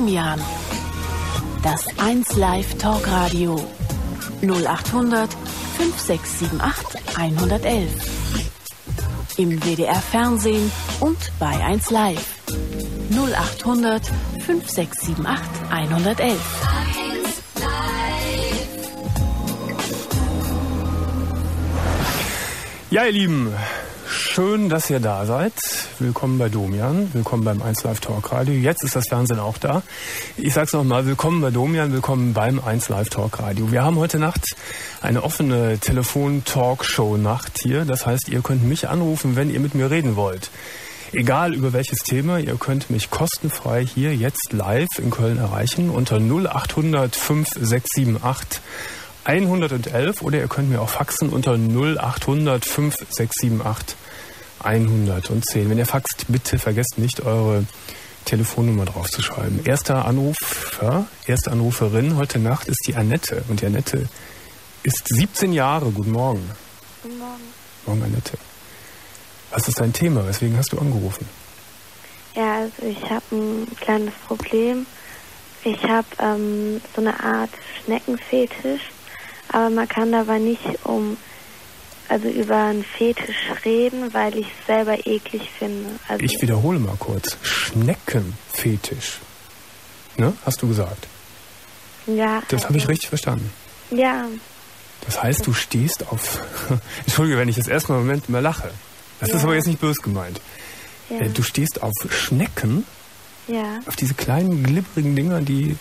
Domian. Das 1 Live Talkradio. 0800 5678 111. Im WDR Fernsehen und bei 1 Live. 0800 5678 111. Ja, ihr Lieben, schön, dass ihr da seid. Willkommen bei Domian, willkommen beim 1 Live Talk Radio. Jetzt ist das Fernsehen auch da. Ich sag's nochmal, willkommen bei Domian, willkommen beim 1 Live Talk Radio. Wir haben heute Nacht eine offene Telefon-Talkshow-Nacht hier. Das heißt, ihr könnt mich anrufen, wenn ihr mit mir reden wollt. Egal über welches Thema, ihr könnt mich kostenfrei hier jetzt live in Köln erreichen unter 0800 5678 111 oder ihr könnt mir auch faxen unter 0800 5678 110. Wenn ihr faxt, bitte vergesst nicht eure Telefonnummer draufzuschreiben. Erster Anrufer, erste Anruferin heute Nacht ist die Annette und die Annette ist 17 Jahre. Guten Morgen. Guten Morgen. Morgen, Annette. Was ist dein Thema? Weswegen hast du angerufen? Ja, also ich habe ein kleines Problem. Ich habe ähm, so eine Art Schneckenfetisch, aber man kann dabei nicht um also über einen Fetisch reden, weil ich es selber eklig finde. Also Ich wiederhole mal kurz. Schneckenfetisch. Ne? Hast du gesagt? ja, Das habe ich richtig verstanden. Ja, Das heißt, du stehst auf. Entschuldige, wenn ich das erstmal im Moment mal lache. Das ist Ja. aber jetzt nicht böse gemeint. ja, Äh, Du stehst auf Schnecken, ja. auf diese kleinen glibberigen Dinger, die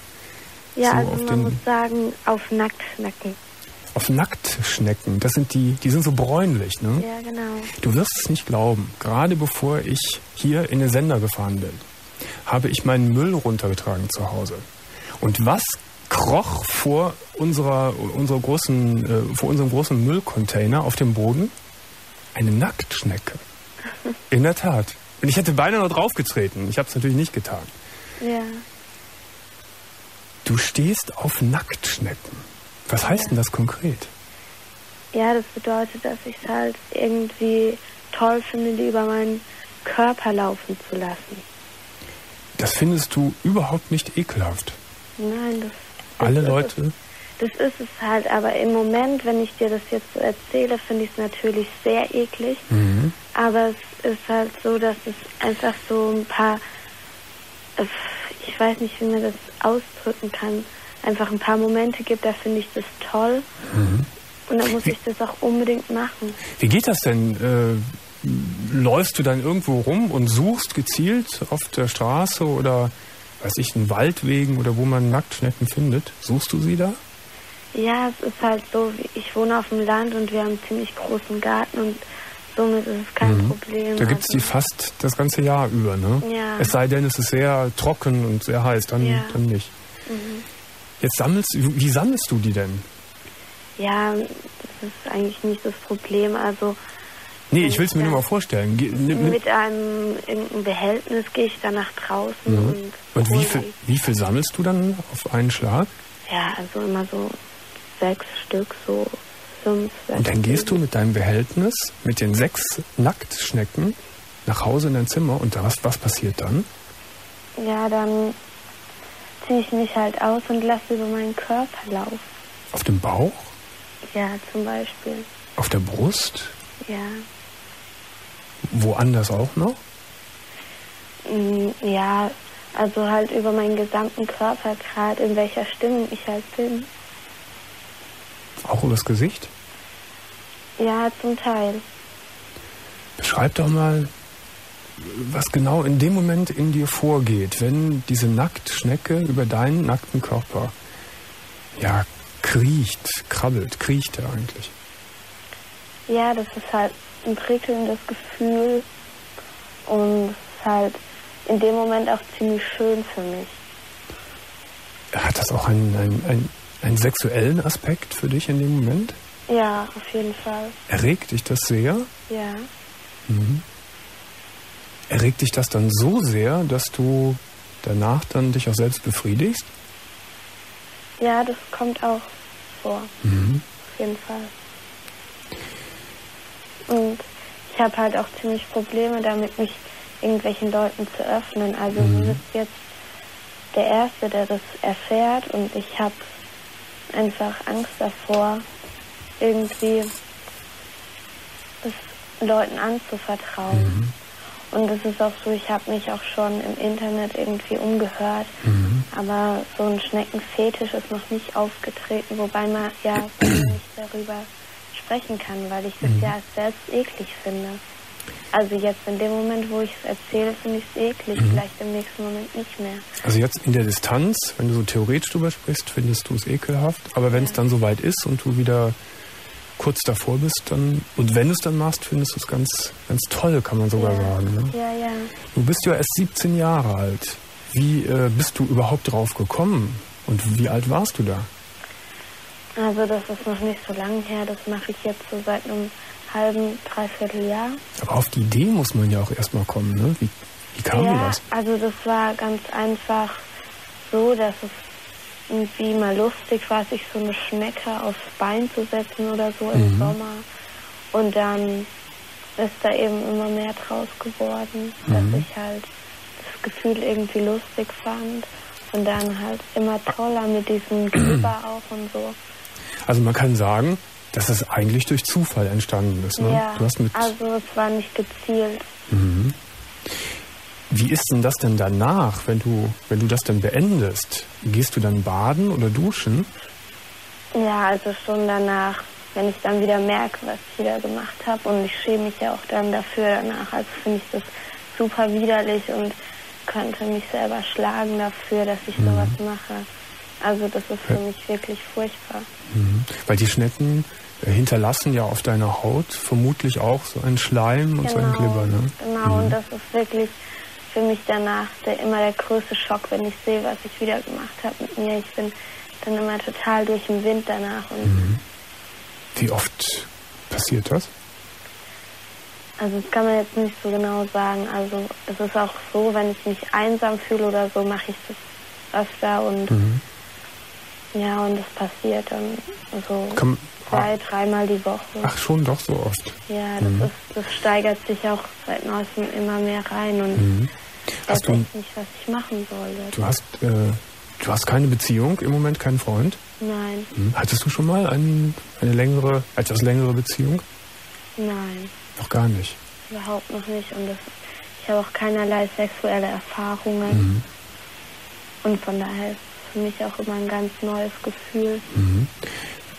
Ja, so also man muss sagen, auf Nacktschnecken. Auf Nacktschnecken, das sind die, die sind so bräunlich, ne? Ja, genau. Du wirst es nicht glauben. Gerade bevor ich hier in den Sender gefahren bin, habe ich meinen Müll runtergetragen zu Hause. Und was kroch vor unserer, unserer großen, äh, vor unserem großen Müllcontainer auf dem Boden? Eine Nacktschnecke. In der Tat. Und ich hätte beinahe noch draufgetreten. Ich habe es natürlich nicht getan. Ja. Du stehst auf Nacktschnecken. Was heißt denn das konkret? Ja, das bedeutet, dass ich es halt irgendwie toll finde, die über meinen Körper laufen zu lassen. Das findest du überhaupt nicht ekelhaft. Nein, das, das Alle ist Leute. Es, das ist es halt, aber im Moment, wenn ich dir das jetzt so erzähle, finde ich es natürlich sehr eklig. Mhm. Aber es ist halt so, dass es einfach so ein paar, äh, ich weiß nicht, wie man das ausdrücken kann, einfach ein paar Momente gibt, da finde ich das toll. Mhm. Und dann muss ich das auch unbedingt machen. Wie geht das denn? Äh, läufst du dann irgendwo rum und suchst gezielt auf der Straße oder weiß ich, in Waldwegen oder wo man Nacktschnecken findet? Suchst du sie da? Ja, es ist halt so, ich wohne auf dem Land und wir haben einen ziemlich großen Garten und somit ist es kein Problem. Mhm. Da gibt es die Also, fast das ganze Jahr über, ne? Ja. Es sei denn, es ist sehr trocken und sehr heiß, dann, Ja. dann nicht. mhm. Jetzt sammelst wie wie sammelst du die denn? Ja, das ist eigentlich nicht das Problem. Also Nee, ich will es mir nur mal vorstellen. Ge- mit einem irgendeinem Behältnis gehe ich dann nach draußen Mhm. und, Und wie viel, wie viel sammelst du dann auf einen Schlag? Ja, also immer so sechs Stück, so fünf, sechs. Und dann gehst du mit deinem Behältnis, mit den sechs Nacktschnecken, nach Hause in dein Zimmer und was, was passiert dann? Ja, dann ziehe ich mich halt aus und lasse über meinen Körper laufen. Auf dem Bauch? Ja, zum Beispiel. Auf der Brust? Ja. Woanders auch noch? Mm, Ja, also halt über meinen gesamten Körper, gerade in welcher Stimmung ich halt bin. Auch übers Gesicht? Ja, zum Teil. Beschreib doch mal, was genau in dem Moment in dir vorgeht, wenn diese Nacktschnecke über deinen nackten Körper ja kriecht, krabbelt, kriecht er eigentlich. Ja, das ist halt ein prickelndes Gefühl und ist halt in dem Moment auch ziemlich schön für mich. Hat das auch einen, einen, einen, einen sexuellen Aspekt für dich in dem Moment? Ja, auf jeden Fall. Erregt dich das sehr? Ja. Erregt dich das dann so sehr, dass du danach dann dich auch selbst befriedigst? Ja, das kommt auch vor. Auf jeden Fall. Und ich habe halt auch ziemlich Probleme damit, mich irgendwelchen Leuten zu öffnen. Also Mhm. du bist jetzt der Erste, der das erfährt und ich habe einfach Angst davor, irgendwie es Leuten anzuvertrauen. Mhm. Und es ist auch so, ich habe mich auch schon im Internet irgendwie umgehört, mhm. aber so ein Schneckenfetisch ist noch nicht aufgetreten, wobei man ja nicht darüber sprechen kann, weil ich das mhm. ja selbst eklig finde. Also jetzt in dem Moment, wo ich es erzähle, finde ich es eklig, mhm. vielleicht im nächsten Moment nicht mehr. Also jetzt in der Distanz, wenn du so theoretisch drüber sprichst, findest du es ekelhaft, aber wenn es dann soweit ist und du wieder kurz davor bist, dann und wenn du es dann machst, findest du es ganz, ganz toll, kann man sogar ja. sagen. Ne? Ja, ja. Du bist ja erst 17 Jahre alt. Wie äh, bist du überhaupt drauf gekommen? Und wie alt warst du da? Also das ist noch nicht so lange her. Das mache ich jetzt so seit einem halben, dreiviertel Jahr. Aber auf die Idee muss man ja auch erstmal kommen, ne? Wie, wie kam ja, das? Also das war ganz einfach so, dass es irgendwie mal lustig war, sich so eine Schnecke aufs Bein zu setzen oder so im mhm. Sommer. Und dann ist da eben immer mehr draus geworden, mhm. dass ich halt das Gefühl irgendwie lustig fand. Und dann halt immer toller mit diesem Kleber auch und so. Also man kann sagen, dass es eigentlich durch Zufall entstanden ist. Ne? Ja, also es war nicht gezielt. Mhm. Wie ist denn das denn danach, wenn du, wenn du das dann beendest? Gehst du dann baden oder duschen? Ja, also schon danach, wenn ich dann wieder merke, was ich wieder gemacht habe. Und ich schäme mich ja auch dann dafür danach. Also finde ich das super widerlich und könnte mich selber schlagen dafür, dass ich mhm. sowas mache. Also das ist für mich wirklich furchtbar. Mhm. Weil die Schnecken äh, hinterlassen ja auf deiner Haut vermutlich auch so einen Schleim und genau, so einen Glibber. Ne? Genau, mhm. und das ist wirklich für mich danach der, immer der größte Schock, wenn ich sehe, was ich wieder gemacht habe mit mir. Ich bin dann immer total durch den Wind danach. Mhm. Wie oft passiert das? Also das kann man jetzt nicht so genau sagen. Also es ist auch so, wenn ich mich einsam fühle oder so, mache ich das öfter und mhm. ja, und das passiert dann so kann, zwei, ah, dreimal die Woche. Ach schon, doch so oft. Ja, das, mhm. ist, das steigert sich auch seit neuestem immer mehr rein und mhm. hast du, nicht, was ich machen soll. Du hast, äh, du hast keine Beziehung im Moment, keinen Freund? Nein. Mhm. Hattest du schon mal ein, eine längere, etwas längere Beziehung? Nein. Noch gar nicht? Überhaupt noch nicht und das, ich habe auch keinerlei sexuelle Erfahrungen mhm. und von daher ist es für mich auch immer ein ganz neues Gefühl.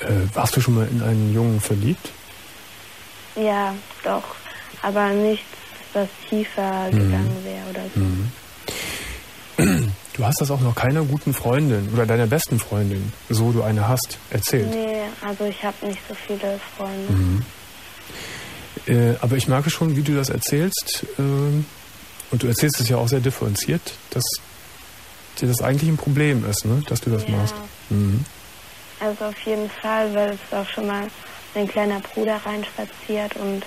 Äh, warst du schon mal in einen Jungen verliebt? Ja, doch. Aber nichts, was tiefer mhm. gegangen wäre oder so. Mhm. Du hast das auch noch keiner guten Freundin oder deiner besten Freundin, so du eine hast, erzählt. Nee, also ich habe nicht so viele Freunde. Mhm. Äh, aber ich merke schon, wie du das erzählst. Äh, und du erzählst es ja auch sehr differenziert, dass dir das eigentlich ein Problem ist, ne? dass du das ja. machst. Mhm. Also auf jeden Fall, weil es auch schon mal mein kleiner Bruder reinspaziert und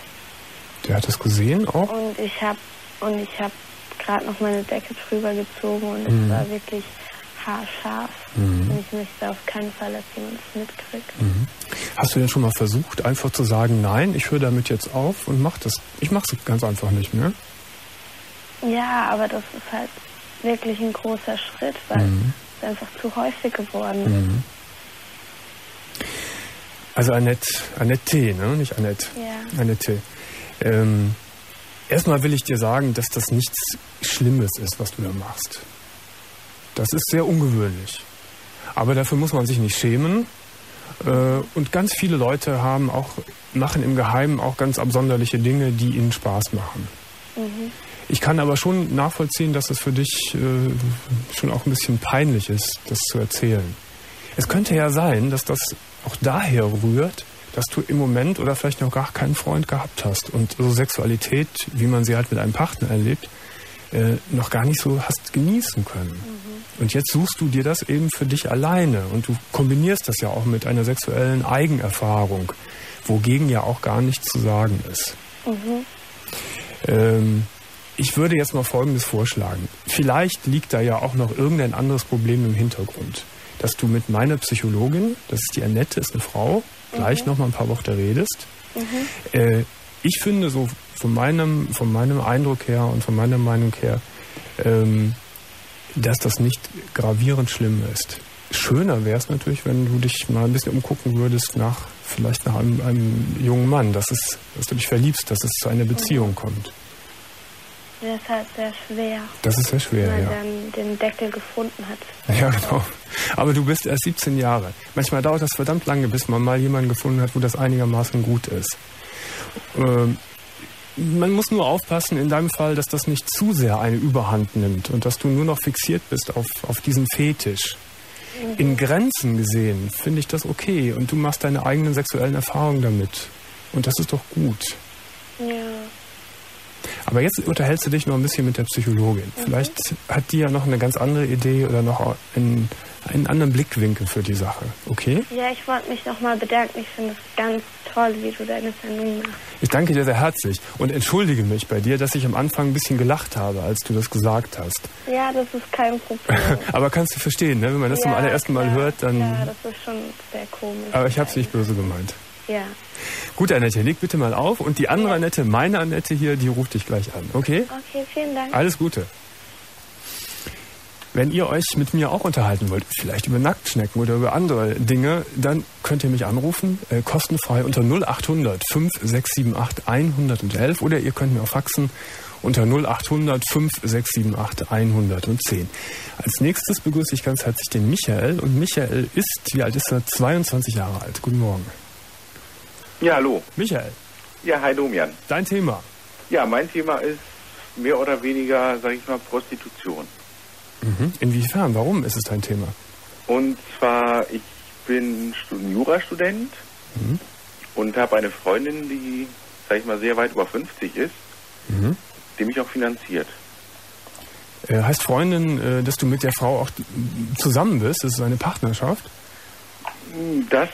der hat das gesehen auch? Und ich habe und ich habe gerade noch meine Decke drüber gezogen und mhm. es war wirklich haarscharf. Mhm. Und ich möchte auf keinen Fall, dass jemand es mitkriegt. Mhm. Hast du denn schon mal versucht, einfach zu sagen, nein, ich höre damit jetzt auf und mach das? Ich mache es ganz einfach nicht mehr. Ja, aber das ist halt wirklich ein großer Schritt, weil mhm. es einfach zu häufig geworden ist. Also Annette, Annette T., ne? nicht Annette. Ja. Annette T. Ähm, erstmal will ich dir sagen, dass das nichts Schlimmes ist, was du da machst. Das ist sehr ungewöhnlich. Aber dafür muss man sich nicht schämen. Äh, und ganz viele Leute haben auch, machen im Geheimen auch ganz absonderliche Dinge, die ihnen Spaß machen. Mhm. Ich kann aber schon nachvollziehen, dass es für dich äh, schon auch ein bisschen peinlich ist, das zu erzählen. Es könnte ja sein, dass das auch daher rührt, dass du im Moment oder vielleicht noch gar keinen Freund gehabt hast und so Sexualität, wie man sie halt mit einem Partner erlebt, äh, noch gar nicht so hast genießen können. Mhm. Und jetzt suchst du dir das eben für dich alleine und du kombinierst das ja auch mit einer sexuellen Eigenerfahrung, wogegen ja auch gar nichts zu sagen ist. Mhm. Ähm, ich würde jetzt mal Folgendes vorschlagen. Vielleicht liegt da ja auch noch irgendein anderes Problem im Hintergrund dass du mit meiner Psychologin, das ist die Annette, ist eine Frau, gleich mhm. noch mal ein paar Worte redest. Mhm. Äh, ich finde so von meinem, von meinem Eindruck her und von meiner Meinung her, ähm, dass das nicht gravierend schlimm ist. Schöner wäre es natürlich, wenn du dich mal ein bisschen umgucken würdest nach vielleicht nach einem, einem jungen Mann, dass, es, dass du dich verliebst, dass es zu einer Beziehung kommt. Das ist halt sehr schwer. Das ist sehr schwer, wenn man ja. dann den Deckel gefunden hat. Ja, genau. Aber du bist erst 17 Jahre. Manchmal dauert das verdammt lange, bis man mal jemanden gefunden hat, wo das einigermaßen gut ist. Ähm, man muss nur aufpassen in deinem Fall, dass das nicht zu sehr eine Überhand nimmt und dass du nur noch fixiert bist auf, auf diesen Fetisch. In Grenzen gesehen finde ich das okay und du machst deine eigenen sexuellen Erfahrungen damit. Und das ist doch gut. Ja. Aber jetzt unterhältst du dich noch ein bisschen mit der Psychologin. Vielleicht hat die ja noch eine ganz andere Idee oder noch einen, einen anderen Blickwinkel für die Sache. Okay? Ja, ich wollte mich nochmal bedanken. Ich finde es ganz toll, wie du deine Sendung machst. Ich danke dir sehr herzlich und entschuldige mich bei dir, dass ich am Anfang ein bisschen gelacht habe, als du das gesagt hast. Ja, das ist kein Problem. Aber kannst du verstehen, ne? wenn man das zum Ja, allerersten Mal klar, hört, dann. Ja, das ist schon sehr komisch. aber ich habe es nicht böse gemeint. Ja. Gut, Annette, leg bitte mal auf. Und die andere Annette, meine Annette hier, die ruft dich gleich an. Okay? Okay, vielen Dank. Alles Gute. Wenn ihr euch mit mir auch unterhalten wollt, vielleicht über Nacktschnecken oder über andere Dinge, dann könnt ihr mich anrufen, äh, kostenfrei unter 0800 5678 111 oder ihr könnt mir auch faxen unter 0800 5678 110. Als nächstes begrüße ich ganz herzlich den Michael und Michael ist, wie alt ist er? 22 Jahre alt. Guten Morgen. Ja, hallo. Michael, Ja, hi Domian. dein Thema. Ja, mein Thema ist mehr oder weniger, sag ich mal, Prostitution. Mhm. Inwiefern? Warum ist es dein Thema? Und zwar, ich bin Stu- Jurastudent Mhm. und habe eine Freundin, die, sag ich mal, sehr weit über 50 ist, Mhm. die mich auch finanziert. Äh, heißt Freundin, äh, dass du mit der Frau auch zusammen bist? Das ist eine Partnerschaft? Das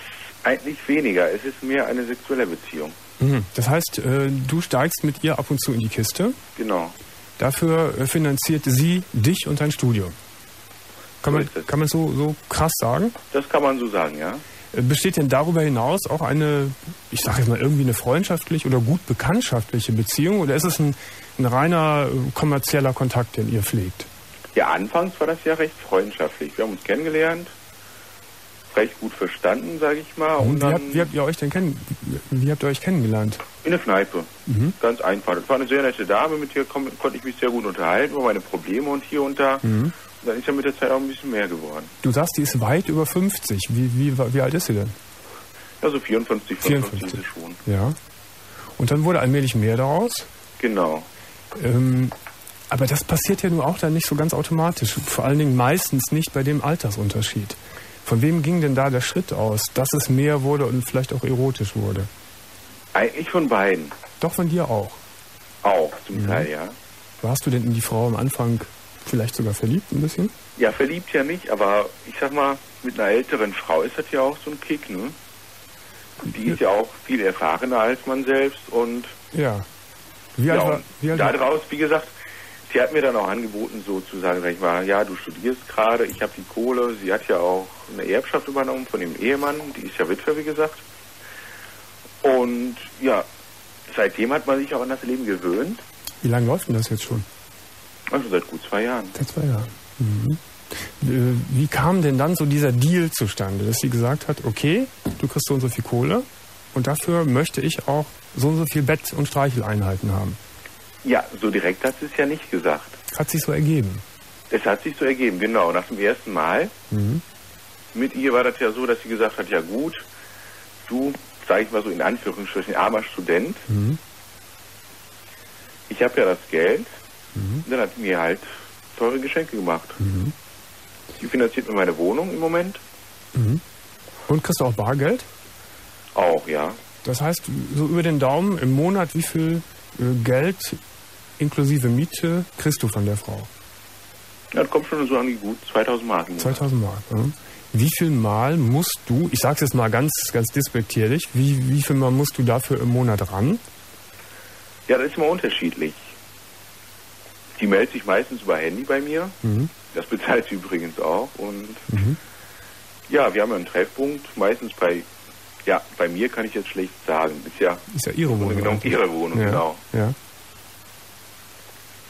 eigentlich weniger. Es ist mehr eine sexuelle Beziehung. Mhm. Das heißt, äh, du steigst mit ihr ab und zu in die Kiste. Genau. Dafür äh, finanziert sie dich und dein Studium. Kann So man, es. kann man so, so krass sagen? Das kann man so sagen, ja. Äh, Besteht denn darüber hinaus auch eine, ich sage jetzt mal irgendwie eine freundschaftliche oder gut bekanntschaftliche Beziehung oder ist es ein, ein reiner kommerzieller Kontakt, den ihr pflegt? Ja, anfangs war das ja recht freundschaftlich. Wir haben uns kennengelernt, recht gut verstanden, sage ich mal. Und Wie dann habt, wie habt ihr euch denn kennen, wie habt ihr euch kennengelernt? in der Kneipe. Mhm. Ganz einfach. Das war eine sehr nette Dame, mit der kon konnte ich mich sehr gut unterhalten, über meine Probleme und hier und da. Mhm. Und dann ist ja mit der Zeit auch ein bisschen mehr geworden. Du sagst, die ist weit über 50. Wie, wie, wie alt ist sie denn? Ja, so 54, 55 ist 54. es schon. Ja. Und dann wurde allmählich mehr daraus. Genau. Ähm, aber das passiert ja nur auch dann nicht so ganz automatisch. Vor allen Dingen meistens nicht bei dem Altersunterschied. Von wem ging denn da der Schritt aus, dass es mehr wurde und vielleicht auch erotisch wurde? Eigentlich von beiden. Doch von dir auch. Auch Mhm. zum Teil, ja. Warst du denn in die Frau am Anfang vielleicht sogar verliebt ein bisschen? Ja, verliebt ja nicht, aber ich sag mal, mit einer älteren Frau ist das ja auch so ein Kick, ne? Die ist ja auch viel erfahrener als man selbst und Ja. Wie alt ja, war, wie alt daraus, wie gesagt, sie hat mir dann auch angeboten, sozusagen, sag ich mal, ja, du studierst gerade, ich habe die Kohle, sie hat ja auch eine Erbschaft übernommen von dem Ehemann, die ist ja Witwe, wie gesagt. Und ja, seitdem hat man sich auch an das Leben gewöhnt, wie lange läuft denn das jetzt schon? also seit gut zwei Jahren. Seit zwei Jahren. Mhm. Äh, Wie kam denn dann so dieser Deal zustande, dass sie gesagt hat, okay, du kriegst so und so viel Kohle und dafür möchte ich auch so und so viel Bett- und Streicheleinheiten haben? Ja, so direkt hat sie es ja nicht gesagt. Hat sich so ergeben. Es hat sich so ergeben, genau. Nach dem ersten Mal Mhm. mit ihr war das ja so, dass sie gesagt hat, ja gut, du, sag ich mal so in Anführungsstrichen, armer Student, Mhm. ich habe ja das Geld, Mhm. dann hat sie mir halt teure Geschenke gemacht. Mhm. Die finanziert mir meine Wohnung im Moment. Mhm. Und kriegst du auch Bargeld? Auch, ja. Das heißt, so über den Daumen im Monat, wie viel äh, Geld inklusive Miete kriegst du von der Frau? Ja, das kommt schon so an die gut 2000 Mark. im Monat. 2000 Mark. Ja. Wie viel Mal musst du, ich sag's jetzt mal ganz, ganz despektierlich, wie, wie viel Mal musst du dafür im Monat ran? Ja, das ist immer unterschiedlich. Die meldet sich meistens über Handy bei mir. Mhm. Das bezahlt sie übrigens auch. Und Mhm. ja, wir haben ja einen Treffpunkt. Meistens bei, ja, bei mir kann ich jetzt schlecht sagen. Ist ja Ist ja ihre Wohnung. eigentlich. ihre Wohnung, ja. genau. Ja.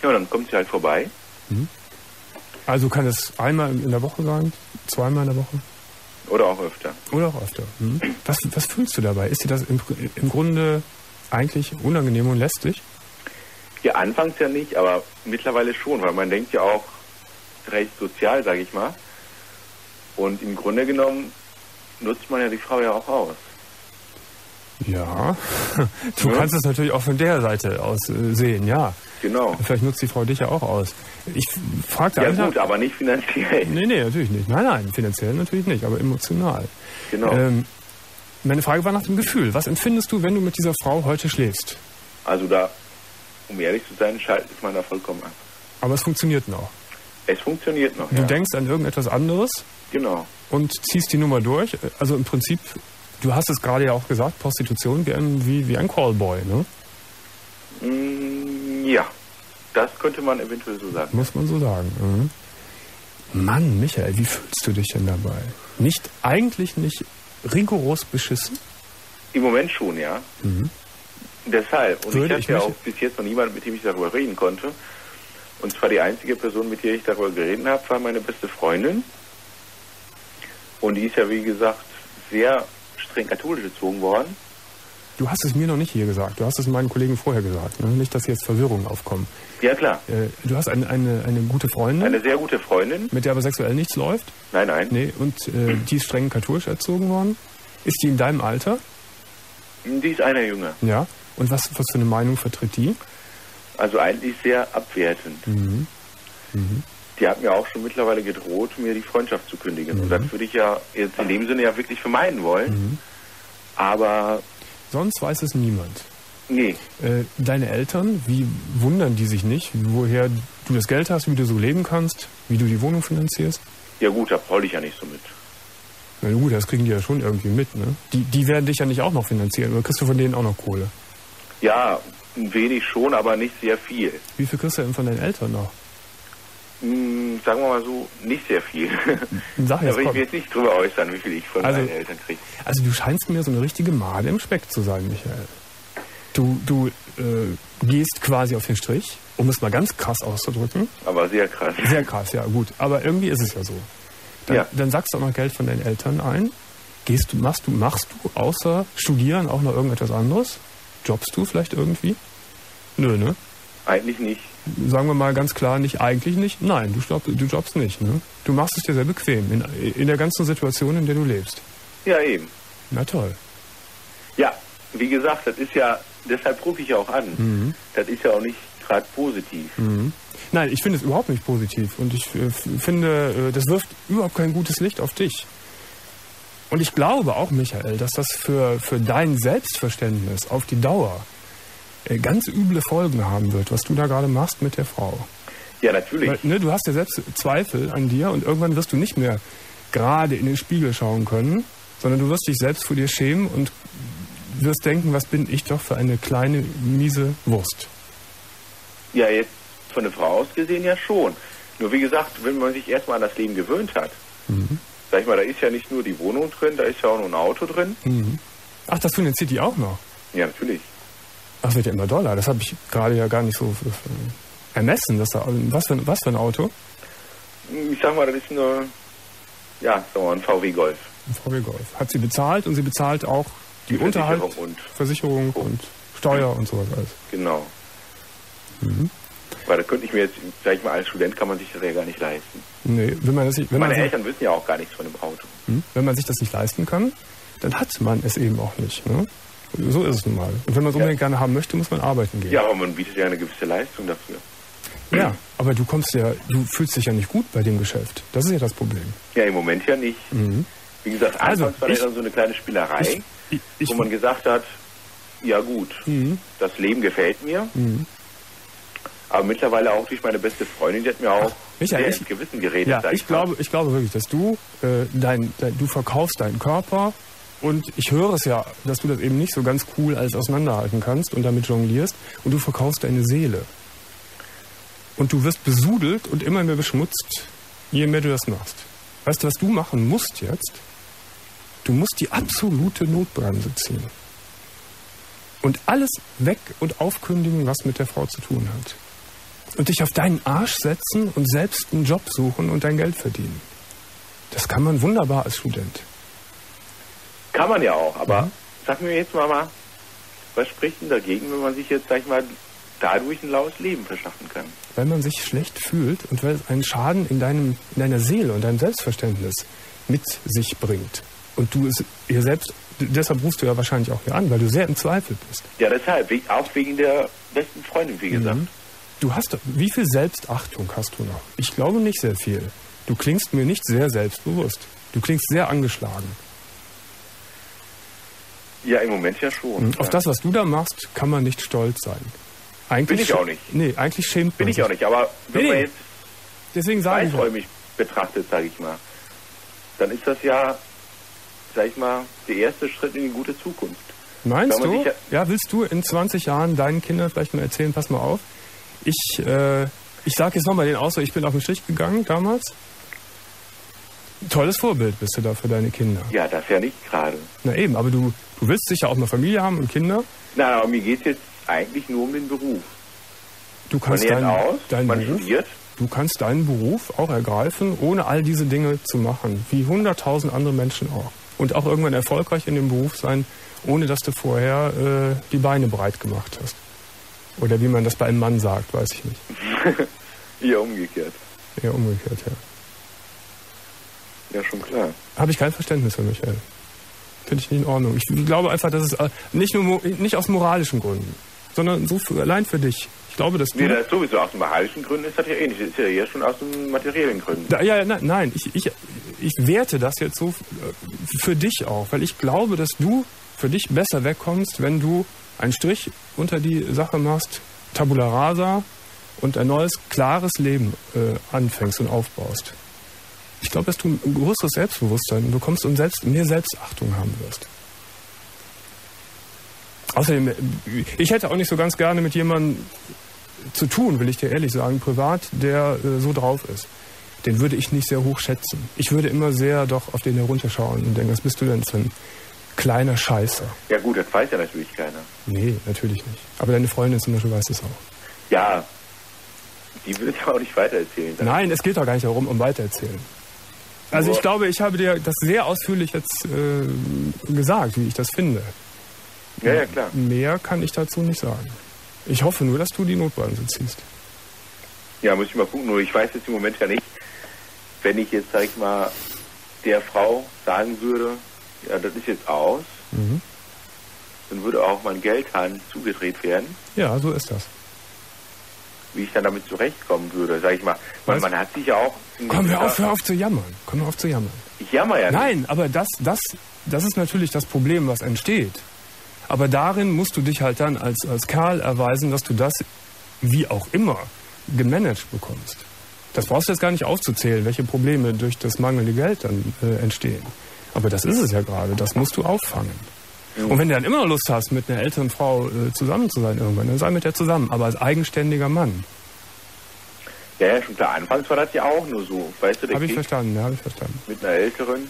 Ja, dann kommt sie halt vorbei. Mhm. Also kann es einmal in der Woche sein, zweimal in der Woche Oder auch öfter. oder auch öfter. Hm? Was, was fühlst du dabei? Ist dir das im, im Grunde eigentlich unangenehm und lästig? Ja, anfangs ja nicht, aber mittlerweile schon, weil man denkt ja auch recht sozial, sage ich mal. Und im Grunde genommen nutzt man ja die Frau ja auch aus. Ja, du Ja. kannst es natürlich auch von der Seite aus äh, sehen, ja. Genau. Vielleicht nutzt die Frau dich ja auch aus. Ich fragte Ja einfach. gut, aber nicht finanziell. Nee, nee, natürlich nicht. Nein, nein, finanziell natürlich nicht, aber emotional. Genau. Ähm, meine Frage war nach dem Gefühl. Was empfindest du, wenn du mit dieser Frau heute schläfst? Also da, um ehrlich zu sein, schaltet man da vollkommen ab. Aber es funktioniert noch. Es funktioniert noch, Du ja. denkst an irgendetwas anderes Genau. und ziehst die Nummer durch. Also im Prinzip, du hast es gerade ja auch gesagt, Prostitution gern wie, wie ein Callboy, ne? Mm, ja, das könnte man eventuell so sagen. Muss man so sagen. Mhm. Mann, Michael, wie fühlst du dich denn dabei? Nicht, eigentlich nicht rigoros beschissen? Im Moment schon, ja. Deshalb. Und Mhm. Würde ich hatte ja auch bis jetzt noch niemanden, mit dem ich darüber reden konnte. Und zwar die einzige Person, mit der ich darüber geredet habe, war meine beste Freundin. Und die ist ja, wie gesagt, sehr streng katholisch erzogen worden. Du hast es mir noch nicht hier gesagt. Du hast es meinen Kollegen vorher gesagt. Ne? Nicht, dass jetzt Verwirrungen aufkommen. Ja, klar. Äh, du hast eine, eine, eine gute Freundin, Eine sehr gute Freundin. mit der aber sexuell nichts läuft. Nein, nein. Nee, und äh, die ist streng katholisch erzogen worden. Ist die in deinem Alter? Die ist einer jünger. Ja. Und was, was für eine Meinung vertritt die? Also eigentlich sehr abwertend. Mhm. Die hat mir auch schon mittlerweile gedroht, mir die Freundschaft zu kündigen. Mhm. Und das würde ich ja jetzt in dem Sinne ja wirklich vermeiden wollen. Aber Sonst weiß es niemand. nee, Äh, deine Eltern, wie wundern die sich nicht, woher du das Geld hast, wie du so leben kannst, wie du die Wohnung finanzierst? ja gut, da brauche ich ja nicht so mit. Na gut, das kriegen die ja schon irgendwie mit, ne? Die, die werden dich ja nicht auch noch finanzieren, oder kriegst du von denen auch noch Kohle? Ja, ein wenig schon, aber nicht sehr viel. Wie viel kriegst du denn von deinen Eltern noch? Hm, sagen wir mal so, nicht sehr viel. Sag da jetzt, will ich mir jetzt nicht drüber äußern, wie viel ich von Also- meinen Eltern kriege. Also du scheinst mir so eine richtige Made im Speck zu sein, Michael. Du, du äh, gehst quasi auf den Strich, um es mal ganz krass auszudrücken. Aber sehr krass. Sehr krass, ja gut. Aber irgendwie ist es ja so. Dann, Ja. dann sagst du auch noch Geld von deinen Eltern ein. Gehst du, machst du, machst du außer Studieren auch noch irgendetwas anderes? Jobst du vielleicht irgendwie? Nö, ne? Eigentlich nicht. Sagen wir mal ganz klar, nicht eigentlich nicht. Nein, du, stopp, du jobst nicht, ne? Du machst es dir sehr bequem in, in der ganzen Situation, in der du lebst. Ja, eben. Na toll. Ja, wie gesagt, das ist ja, deshalb rufe ich ja auch an. Mhm. Das ist ja auch nicht gerade positiv. Nein, ich finde es überhaupt nicht positiv und ich äh, finde, äh, das wirft überhaupt kein gutes Licht auf dich. Und ich glaube auch, Michael, dass das für, für dein Selbstverständnis auf die Dauer ganz üble Folgen haben wird, was du da gerade machst mit der Frau. Ja, natürlich. Weil, ne, du hast ja selbst Zweifel an dir und irgendwann wirst du nicht mehr gerade in den Spiegel schauen können, sondern du wirst dich selbst vor dir schämen und wirst denken, was bin ich doch für eine kleine, miese Wurst. Ja, jetzt von der Frau aus gesehen ja schon. Nur wie gesagt, wenn man sich erstmal an das Leben gewöhnt hat, sag ich mal, da ist ja nicht nur die Wohnung drin, da ist ja auch noch ein Auto drin. Ach, das finanziert die auch noch. Ja, natürlich. Ach, wird ja immer Dollar. Das habe ich gerade ja gar nicht so ermessen. Dass da, was, für, ein- was für ein Auto? Ich sag mal, das ist nur, ja, mal, ein VW Golf. Ein VW Golf. Hat sie bezahlt und sie bezahlt auch die, Die Unterhalt, Versicherung und- Versicherung und Steuer und sowas alles. Genau. Mhm. Weil da könnte ich mir jetzt, sag ich mal, als Student kann man sich das ja gar nicht leisten. Nee, wenn man, das nicht, wenn, man Meine sich, Eltern wissen ja auch gar nichts von dem Auto. hm, wenn man sich das nicht leisten kann, dann hat man es eben auch nicht. Ne? So ist es nun mal. Und wenn man es Ja. unbedingt gerne haben möchte, muss man arbeiten gehen. Ja, aber man bietet ja eine gewisse Leistung dafür. ja, aber du kommst ja, du fühlst dich ja nicht gut bei dem Geschäft. Das ist ja das Problem. Ja, im Moment ja nicht. Wie gesagt, Mhm. Also, anfangs war ich- das dann so eine kleine Spielerei, Ich, ich, wo man gesagt hat, ja gut, Mhm. das Leben gefällt mir. Aber mittlerweile auch durch meine beste Freundin, die hat mir auch Michael, sehr ich- ins Gewissen geredet. Ja, ich glaube, ich glaube wirklich, dass du äh, dein, dein, du verkaufst deinen Körper und ich höre es ja, dass du das eben nicht so ganz cool als auseinanderhalten kannst und damit jonglierst und du verkaufst deine Seele. Und du wirst besudelt und immer mehr beschmutzt, je mehr du das machst. Weißt du, was du machen musst jetzt? Du musst die absolute Notbremse ziehen. Und alles weg und aufkündigen, was mit der Frau zu tun hat. und dich auf deinen Arsch setzen und selbst einen Job suchen und dein Geld verdienen. Das kann man wunderbar als Student. Kann man ja auch, aber Mhm. sag mir jetzt mal, mal, was spricht denn dagegen, wenn man sich jetzt, sag ich mal, dadurch ein laues Leben verschaffen kann? Weil man sich schlecht fühlt und weil es einen Schaden in, deinem, in deiner Seele und deinem Selbstverständnis mit sich bringt. Und du es ihr selbst, deshalb rufst du ja wahrscheinlich auch hier an, weil du sehr im Zweifel bist. Ja, deshalb, auch wegen der besten Freundin, wie gesagt. Mhm. Du hast, doch- wie viel Selbstachtung hast du noch? Ich glaube nicht sehr viel. Du klingst mir nicht sehr selbstbewusst. Du klingst sehr angeschlagen. Ja, im Moment ja schon. Mhm. Auf ja. das, was du da machst, kann man nicht stolz sein. Eigentlich Bin ich auch nicht. Nee, eigentlich schämt Bin man ich sich. auch nicht, aber wenn Nee, man jetzt Deswegen sage ich ja. weiträumig betrachtet, sage ich mal, dann ist das ja, sag ich mal, der erste Schritt in die gute Zukunft. Meinst du? sich Ja, willst du in 20 Jahren deinen Kindern vielleicht mal erzählen, pass mal auf. Ich, äh, ich sage jetzt nochmal den Ausdruck, ich bin auf den Stich gegangen damals. Tolles Vorbild bist du da für deine Kinder. Ja, das ja nicht gerade. Na eben, aber du, du willst sicher auch eine Familie haben und Kinder. Na, aber mir geht es jetzt eigentlich nur um den Beruf. Du kannst deinen, aus, deinen Beruf, studiert. du kannst deinen Beruf auch ergreifen, ohne all diese Dinge zu machen, wie hunderttausend andere Menschen auch. Und auch irgendwann erfolgreich in dem Beruf sein, ohne dass du vorher äh, die Beine breit gemacht hast. Oder wie man das bei einem Mann sagt, weiß ich nicht. Eher umgekehrt. Eher umgekehrt, ja. Ja, schon klar. Habe ich kein Verständnis für Michael. Finde ich nicht in Ordnung. Ich glaube einfach, dass es äh, nicht nur nicht aus moralischen Gründen, sondern so für, allein für dich. Ich glaube, dass du. Nee, das sowieso aus den moralischen Gründen ist das ja ähnlich. Das ist ja eher schon aus den materiellen Gründen. Da, ja, ja, nein, nein ich, ich, ich werte das jetzt so äh, für dich auch, weil ich glaube, dass du für dich besser wegkommst, wenn du einen Strich unter die Sache machst, Tabula rasa und ein neues, klares Leben äh, anfängst und aufbaust. Ich glaube, dass du ein größeres Selbstbewusstsein bekommst und selbst mehr Selbstachtung haben wirst. Außerdem, äh, ich hätte auch nicht so ganz gerne mit jemandem zu tun, will ich dir ehrlich sagen, privat, der äh, so drauf ist. Den würde ich nicht sehr hoch schätzen. Ich würde immer sehr doch auf den herunterschauen und denken, was bist du denn für ein kleiner Scheißer? Ja gut, das weiß ja natürlich keiner. Nee, natürlich nicht. Aber deine Freundin zum Beispiel weiß es auch. Ja, die will es ja auch nicht weitererzählen. dann. Nein, es geht doch gar nicht darum, um weitererzählen. Also ich glaube, ich habe dir das sehr ausführlich jetzt äh, gesagt, wie ich das finde. Ja, ja, klar. Mehr kann ich dazu nicht sagen. Ich hoffe nur, dass du die Notbremse ziehst. Ja, muss ich mal gucken. Nur ich weiß jetzt im Moment ja nicht, wenn ich jetzt, sag ich mal, der Frau sagen würde, ja, das ist jetzt aus, Mhm. dann würde auch mein Geldhahn zugedreht werden, Ja, so ist das. Wie ich dann damit zurechtkommen würde, sag ich mal. Weil man hat sich ja auch... Komm, hör auf, hör auf zu jammern. Komm, hör auf zu jammern. Ich jammer ja nicht. Nein, aber das, das, das ist natürlich das Problem, was entsteht. Aber darin musst du dich halt dann als, als Kerl erweisen, dass du das, wie auch immer, gemanagt bekommst. Das brauchst du jetzt gar nicht aufzuzählen, welche Probleme durch das mangelnde Geld dann äh, entstehen. Aber das ist es ja gerade, das musst du auffangen. Und wenn du dann immer noch Lust hast, mit einer älteren Frau äh, zusammen zu sein irgendwann, dann sei mit der zusammen, aber als eigenständiger Mann. Ja, ja, schon klar. Anfangs war das ja auch nur so. Weißt du, der Habe ich verstanden, ja, habe ich verstanden. mit einer älteren.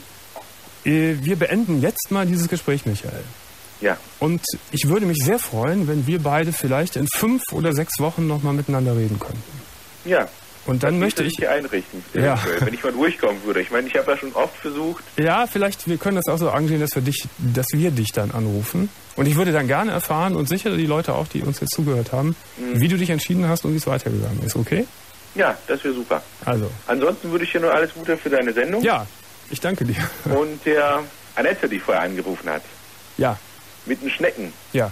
Äh, wir beenden jetzt mal dieses Gespräch, Michael. Ja, Und ich würde mich sehr freuen, wenn wir beide vielleicht in fünf oder sechs Wochen nochmal miteinander reden könnten. ja. Und dann möchte Das ich, hier einrichten, Ja. wenn ich mal durchkommen würde. Ich meine, ich habe ja schon oft versucht. ja, vielleicht, wir können das auch so arrangieren, dass wir dich, dass wir dich dann anrufen. Und ich würde dann gerne erfahren und sicher die Leute auch, die uns jetzt zugehört haben, Mhm. wie du dich entschieden hast und wie es weitergegangen ist, okay? Ja, das wäre super. Also, Ansonsten würde ich dir nur alles Gute für deine Sendung. ja, ich danke dir. Und der Annette, die vorher angerufen hat, Ja, mit den Schnecken. ja,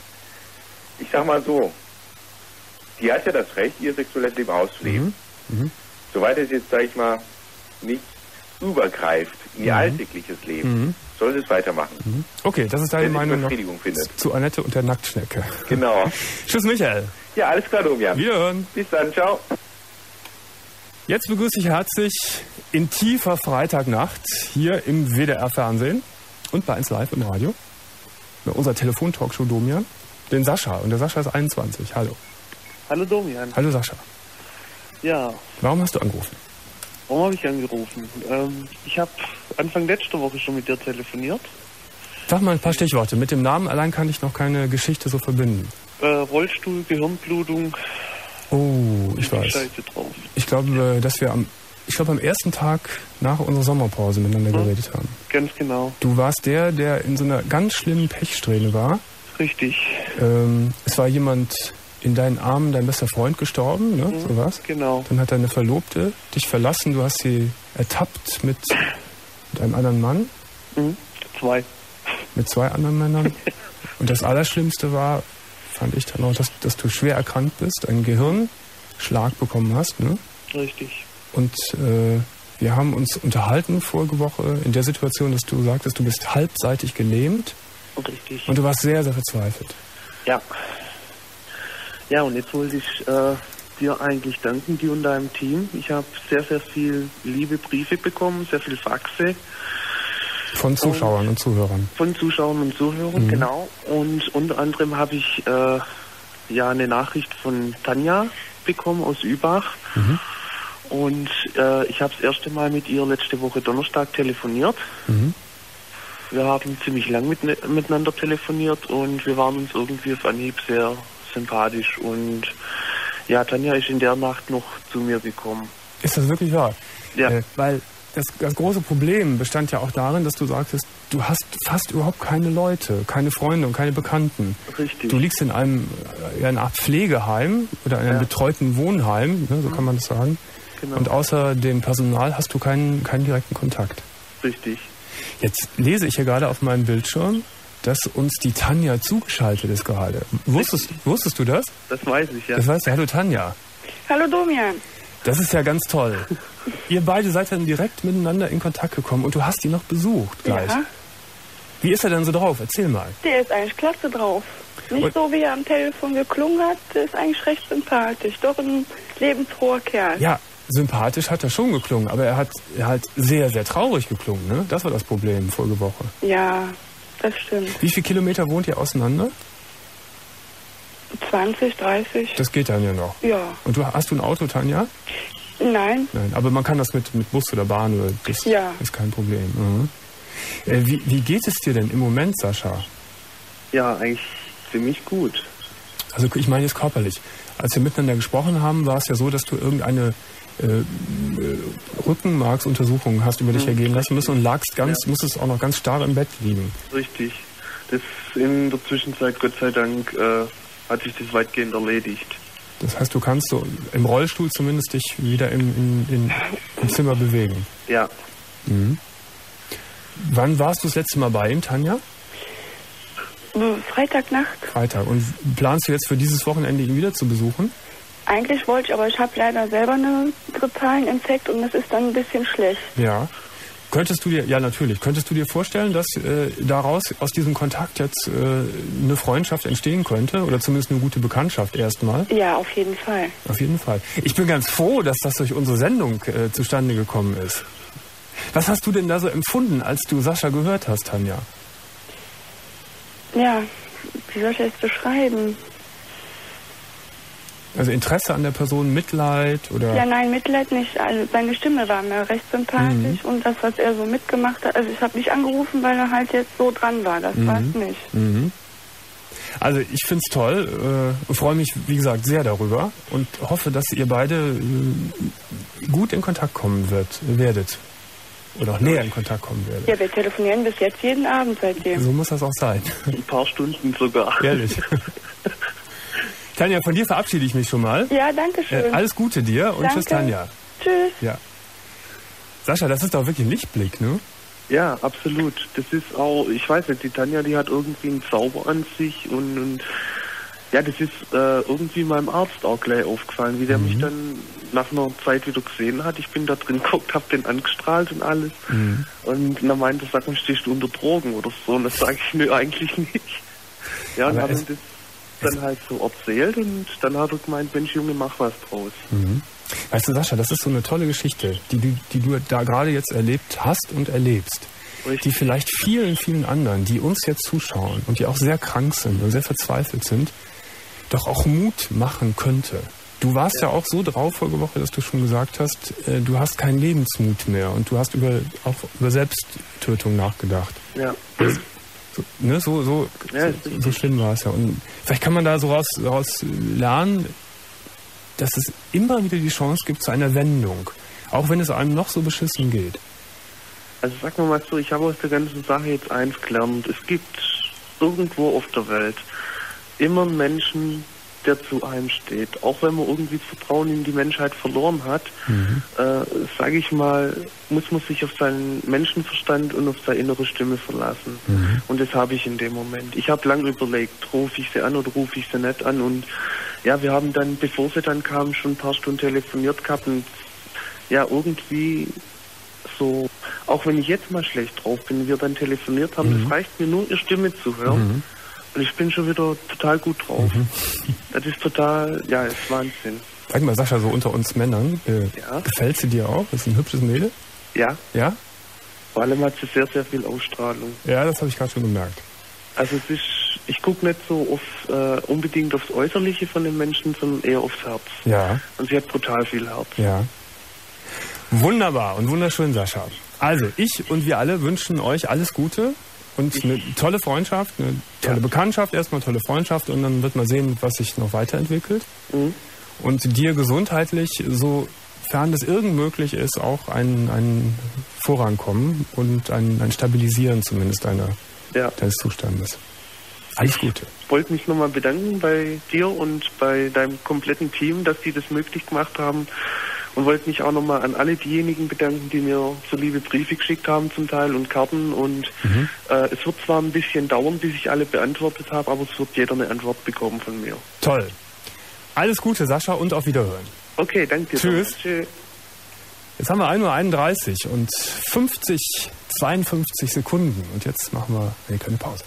Ich sag mal so, die hat ja das Recht, ihr sexuelles Leben auszuleben. Mhm. Soweit es jetzt, sag ich mal, nicht übergreift in ihr Mhm. alltägliches Leben, soll sie es weitermachen. okay, das ist deine Meinung noch Befriedigung findet. zu Annette und der Nacktschnecke. Genau. Tschüss, Michael. Ja, alles klar, Domian. Wiederhören. Bis dann, ciao. Jetzt begrüße ich herzlich in tiefer Freitagnacht hier im WDR-Fernsehen und bei 1 Live im Radio, bei unserer Telefon-Talkshow Domian, den Sascha. Und der Sascha ist 21. Hallo. Hallo Domian. Hallo Sascha. Ja, Warum hast du angerufen? warum habe ich angerufen? Ähm, ich habe Anfang letzter Woche schon mit dir telefoniert. Sag mal ein paar Stichworte. Mit dem Namen allein kann ich noch keine Geschichte so verbinden. Äh, Rollstuhl, Gehirnblutung. Oh, ich weiß. scheiße drauf. Ich glaube, dass wir am, ich glaube, am ersten Tag nach unserer Sommerpause miteinander Hm. geredet haben. Ganz genau. Du warst der, der in so einer ganz schlimmen Pechsträhne war. Richtig. Ähm, es war jemand in deinen Armen, dein bester Freund gestorben, ne? Mhm. So was. Genau. Dann hat deine Verlobte dich verlassen, du hast sie ertappt mit, mit einem anderen Mann, Mhm. Zwei. mit zwei anderen Männern. Und das Allerschlimmste war, fand ich dann auch, dass, dass du schwer erkrankt bist, einen Gehirnschlag bekommen hast, ne? Richtig. Und äh, wir haben uns unterhalten vorige Woche in der Situation, dass du sagtest, du bist halbseitig gelähmt Richtig. und du warst sehr, sehr verzweifelt. Ja. Ja, und jetzt wollte ich äh, dir eigentlich danken, dir und deinem Team. Ich habe sehr, sehr viel liebe Briefe bekommen, sehr viel Faxe Von Zuschauern und Zuhörern. von Zuschauern und Zuhörern, Mhm. genau. Und unter anderem habe ich äh, ja eine Nachricht von Tanja bekommen aus Übach. Mhm. Und äh, ich habe das erste Mal mit ihr letzte Woche Donnerstag telefoniert. Mhm. Wir haben ziemlich lang mit, miteinander telefoniert und wir waren uns irgendwie auf Anhieb sehr sympathisch. Und ja, Tanja ist in der Nacht noch zu mir gekommen. Ist das wirklich wahr? Ja, Äh, weil das, das große Problem bestand ja auch darin, dass du sagtest, du hast fast überhaupt keine Leute, keine Freunde und keine Bekannten. richtig. Du liegst in einem äh, ja, eine Art Pflegeheim oder einem Ja. betreuten Wohnheim, ne, so kann man das sagen. genau, Und außer dem Personal hast du keinen, keinen direkten Kontakt. richtig. Jetzt lese ich hier gerade auf meinem Bildschirm, dass uns die Tanja zugeschaltet ist gerade. Wusstest, wusstest du das? Das weiß ich, ja. Das weißt du. Hallo Tanja. Hallo Domian. Das ist ja ganz toll. Ihr beide seid dann direkt miteinander in Kontakt gekommen und du hast ihn noch besucht gleich. Ja, Wie ist er denn so drauf? Erzähl mal. der ist eigentlich klasse drauf. Nicht Und- so, wie er am Telefon geklungen hat, der ist eigentlich recht sympathisch. Doch ein lebensfroher Kerl. Ja, sympathisch hat er schon geklungen, aber er hat er hat sehr, sehr traurig geklungen. Ne? Das war das Problem vorige Woche. Ja, das stimmt. Wie viele Kilometer wohnt ihr auseinander? 20, 30? Das geht dann ja noch. Ja. Und du hast du ein Auto, Tanja? Nein. Nein, aber man kann das mit, mit Bus oder Bahn oder das Ja. ist kein Problem. Mhm. Äh, wie, wie geht es dir denn im Moment, Sascha? Ja, eigentlich ziemlich gut. Also ich meine jetzt körperlich. Als wir miteinander gesprochen haben, war es ja so, dass du irgendeine äh, äh, Rückenmarksuntersuchung hast über dich Mhm, ergehen lassen müssen und lagst ganz, Ja. musstest auch noch ganz starr im Bett liegen. Richtig. Das in der Zwischenzeit, Gott sei Dank, äh, hat sich das weitgehend erledigt. Das heißt, du kannst so im Rollstuhl zumindest dich wieder im, in, in, im Zimmer bewegen. Ja, Mhm. Wann warst du das letzte Mal bei ihm, Tanja? Freitagnacht. Freitag. Und planst du jetzt für dieses Wochenende ihn wieder zu besuchen? Eigentlich wollte ich, aber ich habe leider selber eine grippalen Infekt und das ist dann ein bisschen schlecht. Ja. Könntest du dir, ja natürlich, könntest du dir vorstellen, dass äh, daraus, aus diesem Kontakt jetzt äh, eine Freundschaft entstehen könnte oder zumindest eine gute Bekanntschaft erstmal? Ja, auf jeden Fall. Auf jeden Fall. Ich bin ganz froh, dass das durch unsere Sendung äh, zustande gekommen ist. Was hast du denn da so empfunden, als du Sascha gehört hast, Tanja? Ja, wie soll ich das beschreiben? Also Interesse an der Person, Mitleid oder? Ja, nein, Mitleid nicht. Also seine Stimme war mir recht sympathisch Mhm. und das, was er so mitgemacht hat. Also ich habe nicht angerufen, weil er halt jetzt so dran war. Das war's nicht. Mhm. Also ich finde es toll äh, und freue mich, wie gesagt, sehr darüber und hoffe, dass ihr beide äh, gut in Kontakt kommen wird, werdet. Oder auch näher in Kontakt kommen werdet. Ja, wir telefonieren bis jetzt jeden Abend seitdem. So muss das auch sein. ein paar Stunden sogar. Ehrlich. Tanja, von dir verabschiede ich mich schon mal. Ja, danke schön. Äh, alles Gute dir und tschüss, Danke. Tanja. Tschüss. Ja. Sascha, das ist doch wirklich ein Lichtblick, ne? Ja, absolut. Das ist auch, ich weiß nicht, die Tanja, die hat irgendwie einen Zauber an sich und, und ja, das ist äh, irgendwie meinem Arzt auch gleich aufgefallen, wie der mich dann nach einer Zeit wieder gesehen hat. Ich bin da drin geguckt, hab den angestrahlt und alles. Und dann meinte er, sag mal, stehst du unter Drogen oder so? Und das sage ich, nö, eigentlich nicht. Ja, und Aber habe es- ihm das dann halt so erzählt und dann hat er gemeint, Mensch Junge, mach was draus. Weißt du, Sascha, das ist so eine tolle Geschichte, die du, die du da gerade jetzt erlebt hast und erlebst. Die Richtig. vielleicht vielen, vielen anderen, die uns jetzt zuschauen und die auch sehr krank sind und sehr verzweifelt sind, doch auch Mut machen könnte. Du warst ja, auch so drauf vorige Woche, dass du schon gesagt hast, äh, du hast keinen Lebensmut mehr und du hast über, auch über Selbsttötung nachgedacht. Ja. So, ne, so, so, Ja, so, so schlimm war es ja. Und vielleicht kann man da so raus, raus lernen, dass es immer wieder die Chance gibt zu einer Wendung. Auch wenn es einem noch so beschissen geht. Also sag mal so, ich habe aus der ganzen Sache jetzt eins gelernt. Es gibt irgendwo auf der Welt immer Menschen, der zu einem steht. Auch wenn man irgendwie das Vertrauen in die Menschheit verloren hat, mhm. äh, sage ich mal, muss man sich auf seinen Menschenverstand und auf seine innere Stimme verlassen. Mhm. Und das habe ich in dem Moment. Ich habe lange überlegt, rufe ich sie an oder rufe ich sie nicht an. Und ja, wir haben dann, bevor sie dann kamen, schon ein paar Stunden telefoniert gehabt und ja, irgendwie so, auch wenn ich jetzt mal schlecht drauf bin, wir dann telefoniert haben, mhm. das reicht mir nur, ihre Stimme zu hören. Und ich bin schon wieder total gut drauf. Mhm. Das ist total, ja, ist Wahnsinn. Sag mal, Sascha, so unter uns Männern, äh, ja? gefällt sie dir auch? Ist ein hübsches Mädel? Ja. Ja? Vor allem hat sie sehr, sehr viel Ausstrahlung. Ja, das habe ich gerade schon gemerkt. Also es ist, ich gucke nicht so auf, äh, unbedingt aufs Äußerliche von den Menschen, sondern eher aufs Herz. Ja. Und sie hat brutal viel Herz. Ja. Wunderbar und wunderschön, Sascha. Also, ich und wir alle wünschen euch alles Gute und eine tolle Freundschaft, eine tolle. Bekanntschaft, erstmal tolle Freundschaft und dann wird man sehen, was sich noch weiterentwickelt. Mhm. Und dir gesundheitlich, sofern es irgend möglich ist, auch ein, ein Vorankommen und ein, ein Stabilisieren zumindest deiner, ja. deines Zustandes. Alles Gute. Ich wollte mich nochmal bedanken bei dir und bei deinem kompletten Team, dass die das möglich gemacht haben, und wollte mich auch nochmal an alle diejenigen bedanken, die mir so liebe Briefe geschickt haben zum Teil und Karten. Und mhm. äh, es wird zwar ein bisschen dauern, bis ich alle beantwortet habe, aber es wird jeder eine Antwort bekommen von mir. Toll. Alles Gute, Sascha, und auf Wiederhören. Okay, danke dir. Tschüss. Tschüss. Jetzt haben wir 1.31 Uhr und 50, 52 Sekunden. Und jetzt machen wir eine kleine Pause.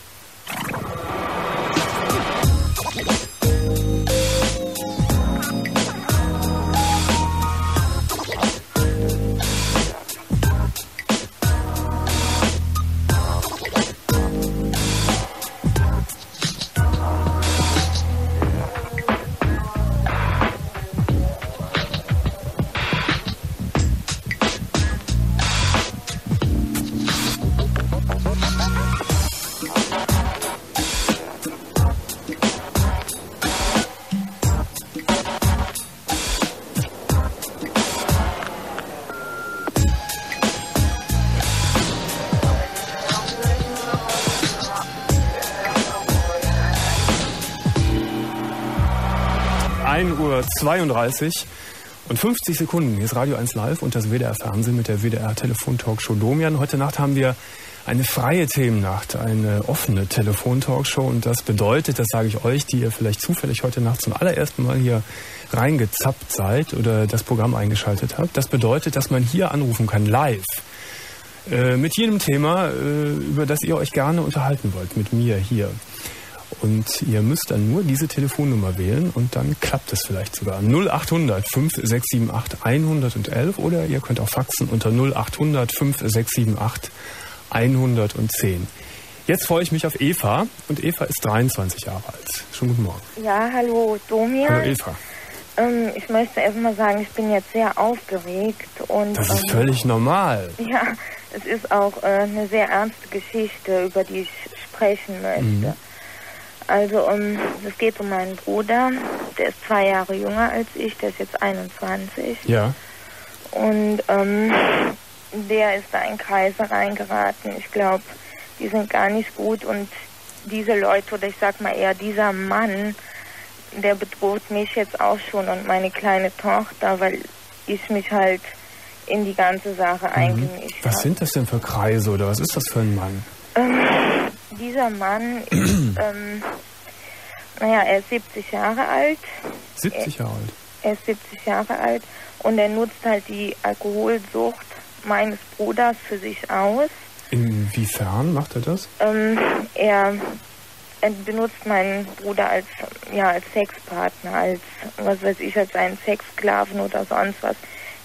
32 und 50 Sekunden. Hier ist Radio 1 Live und das WDR Fernsehen mit der WDR Telefontalkshow Domian. Heute Nacht haben wir eine freie Themennacht, eine offene Telefontalkshow und das bedeutet, das sage ich euch, die ihr vielleicht zufällig heute Nacht zum allerersten Mal hier reingezappt seid oder das Programm eingeschaltet habt, das bedeutet, dass man hier anrufen kann, live. Äh, mit jedem Thema, äh, über das ihr euch gerne unterhalten wollt, mit mir hier. Und ihr müsst dann nur diese Telefonnummer wählen und dann klappt es vielleicht sogar. 0800 5678 111 oder ihr könnt auch faxen unter 0800 5678 110. Jetzt freue ich mich auf Eva und Eva ist 23 Jahre alt. Schönen guten Morgen. Ja, hallo Domian. Hallo Eva. Ähm, ich möchte erstmal sagen, ich bin jetzt sehr aufgeregt und. Das ist ähm, völlig normal. Ja, es ist auch äh, eine sehr ernste Geschichte, über die ich sprechen möchte. Mhm. Also um, es geht um meinen Bruder, der ist zwei Jahre jünger als ich, der ist jetzt 21. Ja. Und ähm, der ist da in Kreise reingeraten. Ich glaube, die sind gar nicht gut und diese Leute oder ich sag mal eher dieser Mann, der bedroht mich jetzt auch schon und meine kleine Tochter, weil ich mich halt in die ganze Sache mhm. eingemischt Was hab. sind das denn für Kreise oder was ist das für ein Mann? Ähm, dieser Mann ist, ähm, naja, er ist 70 Jahre alt. 70 Jahre alt? Er ist 70 Jahre alt und er nutzt halt die Alkoholsucht meines Bruders für sich aus. Inwiefern macht er das? Ähm, er, er benutzt meinen Bruder als, ja, als Sexpartner, als, was weiß ich, als einen Sexsklaven oder sonst was.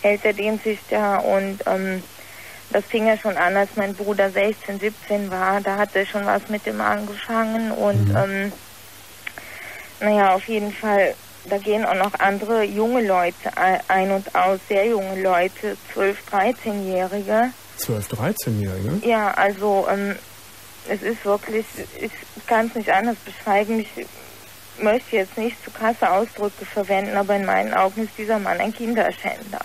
Hält er den sich da und ähm, das fing ja schon an, als mein Bruder 16, 17 war. Da hat er schon was mit dem angefangen und mhm. ähm, naja, auf jeden Fall, da gehen auch noch andere junge Leute ein und aus, sehr junge Leute, 12, 13-Jährige. 12, 13-Jährige? Ja, also ähm, es ist wirklich, ich kann es nicht anders beschreiben. Ich, möchte jetzt nicht zu krasse Ausdrücke verwenden, aber in meinen Augen ist dieser Mann ein Kinderschänder.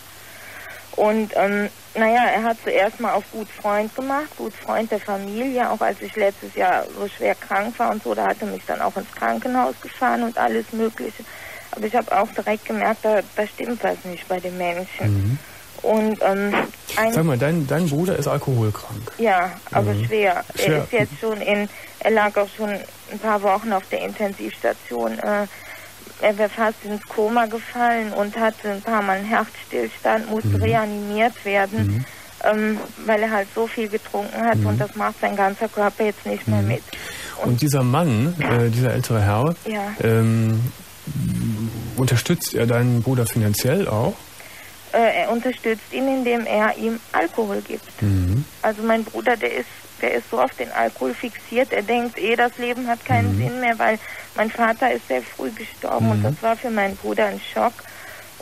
Und ähm, naja, er hat zuerst mal auf gut Freund gemacht, gut Freund der Familie, auch als ich letztes Jahr so schwer krank war und so, da hat er mich dann auch ins Krankenhaus gefahren und alles Mögliche. Aber ich habe auch direkt gemerkt, da, da stimmt was nicht bei den Menschen. Mhm. Und ähm, Sag mal, dein, dein Bruder ist alkoholkrank. ja, aber Mhm. schwer. Schwer. Er ist jetzt schon in, er lag auch schon ein paar Wochen auf der Intensivstation. Äh, er wäre fast ins Koma gefallen und hatte ein paar Mal einen Herzstillstand, musste Mhm. reanimiert werden, ähm, weil er halt so viel getrunken hat Mhm. und das macht sein ganzer Körper jetzt nicht mehr mit. Und dieser Mann, äh, dieser ältere Herr, Ja. ähm, unterstützt er deinen Bruder finanziell auch? Äh, er unterstützt ihn, indem er ihm Alkohol gibt. Mhm. Also mein Bruder, der ist, der ist so auf den Alkohol fixiert. Er denkt eh, das Leben hat keinen Sinn mehr, weil mein Vater ist sehr früh gestorben und das war für meinen Bruder ein Schock.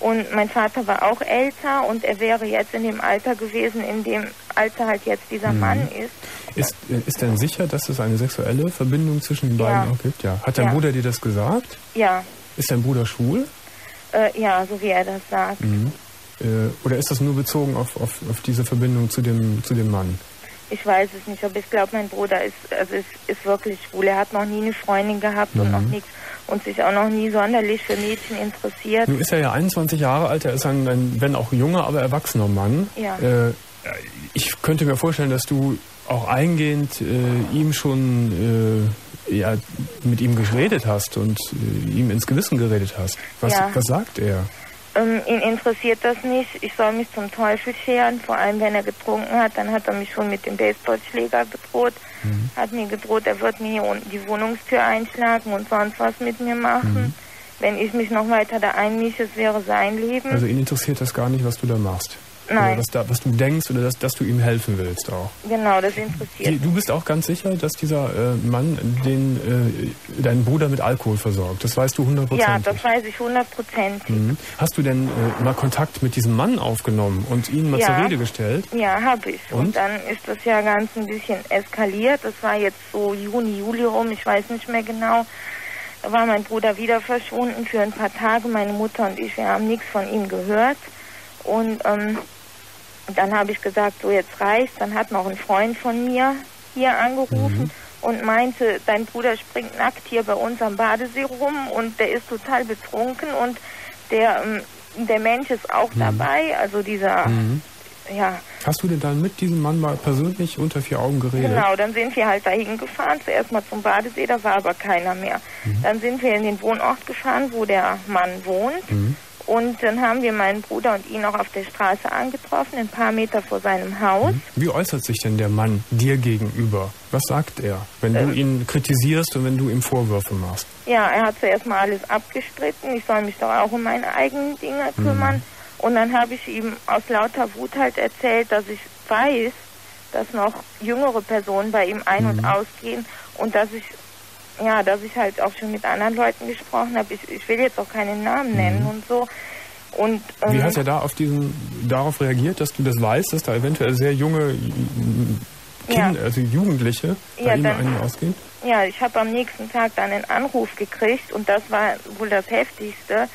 Und mein Vater war auch älter und er wäre jetzt in dem Alter gewesen, in dem Alter halt jetzt dieser Mann ist. Ist, äh, ist denn sicher, dass es eine sexuelle Verbindung zwischen den beiden Ja. auch gibt? Ja. Hat dein Ja. Bruder dir das gesagt? Ja, Ist dein Bruder schwul? äh, ja, so wie er das sagt. Mhm. Äh, oder ist das nur bezogen auf, auf, auf diese Verbindung zu dem, zu dem Mann? Ich weiß es nicht, aber ich glaube, mein Bruder ist, also ist, ist wirklich schwul. Er hat noch nie eine Freundin gehabt und noch nichts und sich auch noch nie sonderlich für Mädchen interessiert. Nun ist er ja 21 Jahre alt, er ist ein, ein wenn auch junger, aber erwachsener Mann. Ja. Äh, ich könnte mir vorstellen, dass du auch eingehend äh, ihm schon äh, ja, mit ihm geredet hast und äh, ihm ins Gewissen geredet hast. Was, Ja. was sagt er? Ähm, ihn interessiert das nicht. Ich soll mich zum Teufel scheren, vor allem wenn er getrunken hat. Dann hat er mich schon mit dem Baseballschläger bedroht. Mhm. Hat mir gedroht, er wird mir hier unten die Wohnungstür einschlagen und sonst was mit mir machen. Mhm. Wenn ich mich noch weiter da einmische, es wäre sein Leben. Also ihn interessiert das gar nicht, was du da machst. Nein. Oder was, da, was du denkst oder dass, dass du ihm helfen willst auch. genau, das interessiert Die, du bist auch ganz sicher, dass dieser äh, Mann den, äh, deinen Bruder mit Alkohol versorgt. Das weißt du Ja, hundertprozentig. das weiß ich hundertprozentig. Mhm. Hast du denn äh, mal Kontakt mit diesem Mann aufgenommen und ihn mal Ja. zur Rede gestellt? Ja, habe ich. Und? Und? dann ist das ja ganz ein bisschen eskaliert. Das war jetzt so Juni, Juli rum, ich weiß nicht mehr genau. Da war mein Bruder wieder verschwunden für ein paar Tage. Meine Mutter und ich, wir haben nichts von ihm gehört. Und ähm, dann habe ich gesagt, so jetzt reicht's. Dann hat noch ein Freund von mir hier angerufen und meinte, dein Bruder springt nackt hier bei uns am Badesee rum und der ist total betrunken und der, ähm, der Mensch ist auch dabei. Also dieser, ja, Hast du denn dann mit diesem Mann mal persönlich unter vier Augen geredet? Genau, dann sind wir halt dahin gefahren, zuerst mal zum Badesee, da war aber keiner mehr. Dann sind wir in den Wohnort gefahren, wo der Mann wohnt. Und dann haben wir meinen Bruder und ihn auch auf der Straße angetroffen, ein paar Meter vor seinem Haus. Wie äußert sich denn der Mann dir gegenüber? Was sagt er, wenn Äh. du ihn kritisierst und wenn du ihm Vorwürfe machst? Ja, er hat zuerst mal alles abgestritten. Ich soll mich doch auch um meine eigenen Dinge kümmern. Und dann habe ich ihm aus lauter Wut halt erzählt, dass ich weiß, dass noch jüngere Personen bei ihm ein- und ausgehen und dass ich ja, dass ich halt auch schon mit anderen Leuten gesprochen habe. Ich, ich will jetzt auch keinen Namen nennen und so. Und Wie ähm, hat er da auf diesen, darauf reagiert, dass du das weißt, dass da eventuell sehr junge mm, Kinder, Ja. also Jugendliche bei Ja, ihm dann- ein- und ausgehen? Ja, ich habe am nächsten Tag dann einen Anruf gekriegt und das war wohl das Heftigste.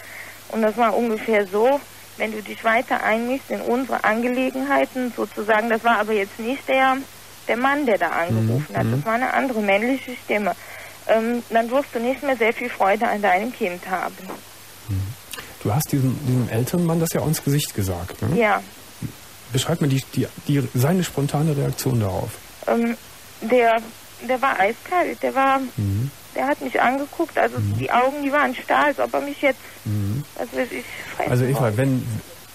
Und das war ungefähr so, wenn du dich weiter einmischst in unsere Angelegenheiten, sozusagen, das war aber jetzt nicht der, der Mann, der da angerufen hat, das war eine andere männliche Stimme. Ähm, dann wirst du nicht mehr sehr viel Freude an deinem Kind haben. Du hast diesem, diesem älteren Mann das ja auch ins Gesicht gesagt. Ne? Ja, Beschreib mir die, die, die, seine spontane Reaktion darauf. ähm, der, der war eiskalt, der war, Mhm. der hat mich angeguckt, also die Augen, die waren starr, als ob er mich jetzt, was weiß ich, fressen Also Eva, wollte. wenn,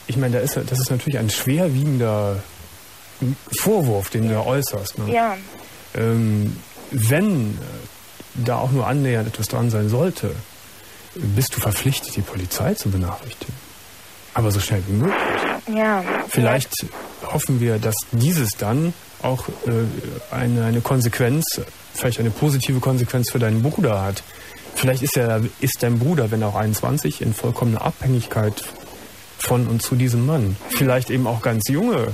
ich meine, da ist, ja- das ist natürlich ein schwerwiegender Vorwurf, den du da äußerst. Ne? Ja, Ähm, wenn äh, da auch nur annähernd etwas dran sein sollte, bist du verpflichtet, die Polizei zu benachrichtigen. Aber so schnell wie möglich. ja. Vielleicht hoffen wir, dass dieses dann auch äh, eine, eine Konsequenz, vielleicht eine positive Konsequenz für deinen Bruder hat. Vielleicht ist, er, ist dein Bruder, wenn auch 21, in vollkommener Abhängigkeit von und zu diesem Mann. Vielleicht eben auch ganz junge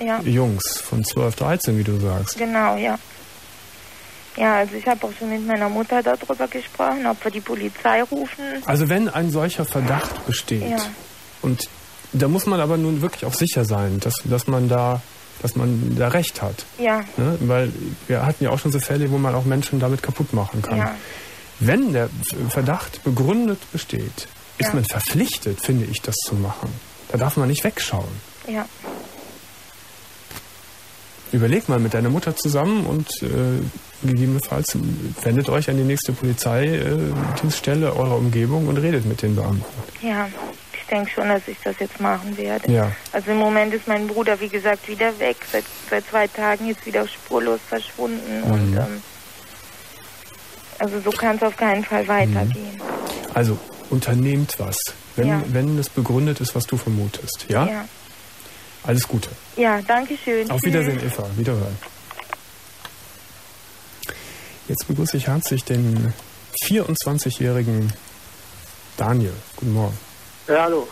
Ja, Jungs von 12, 13, wie du sagst. genau, ja. Ja, also ich habe auch schon mit meiner Mutter darüber gesprochen, ob wir die Polizei rufen. Also wenn ein solcher Verdacht besteht Ja. und da muss man aber nun wirklich auch sicher sein, dass, dass man da dass man da recht hat. Ja, Ne? Weil wir hatten ja auch schon so Fälle, wo man auch Menschen damit kaputt machen kann. ja, Wenn der Verdacht begründet besteht, ist Ja. man verpflichtet, finde ich, das zu machen. Da darf man nicht wegschauen. ja. Überleg mal mit deiner Mutter zusammen und äh, gegebenenfalls wendet euch an die nächste Polizeidienststelle eurer Umgebung und redet mit den Beamten. Ja, ich denke schon, dass ich das jetzt machen werde. Ja. Also im Moment ist mein Bruder, wie gesagt, wieder weg. Seit, seit zwei Tagen jetzt wieder spurlos verschwunden. Und Mhm. ähm, also so kann es auf keinen Fall weitergehen. Also unternehmt was, wenn, Ja. wenn es begründet ist, was du vermutest. Ja? Ja, Alles Gute. ja danke schön. Auf. Wiedersehen, Eva. Wiederhören. Jetzt begrüße ich herzlich den 24-jährigen Daniel. Guten Morgen. Ja, hallo.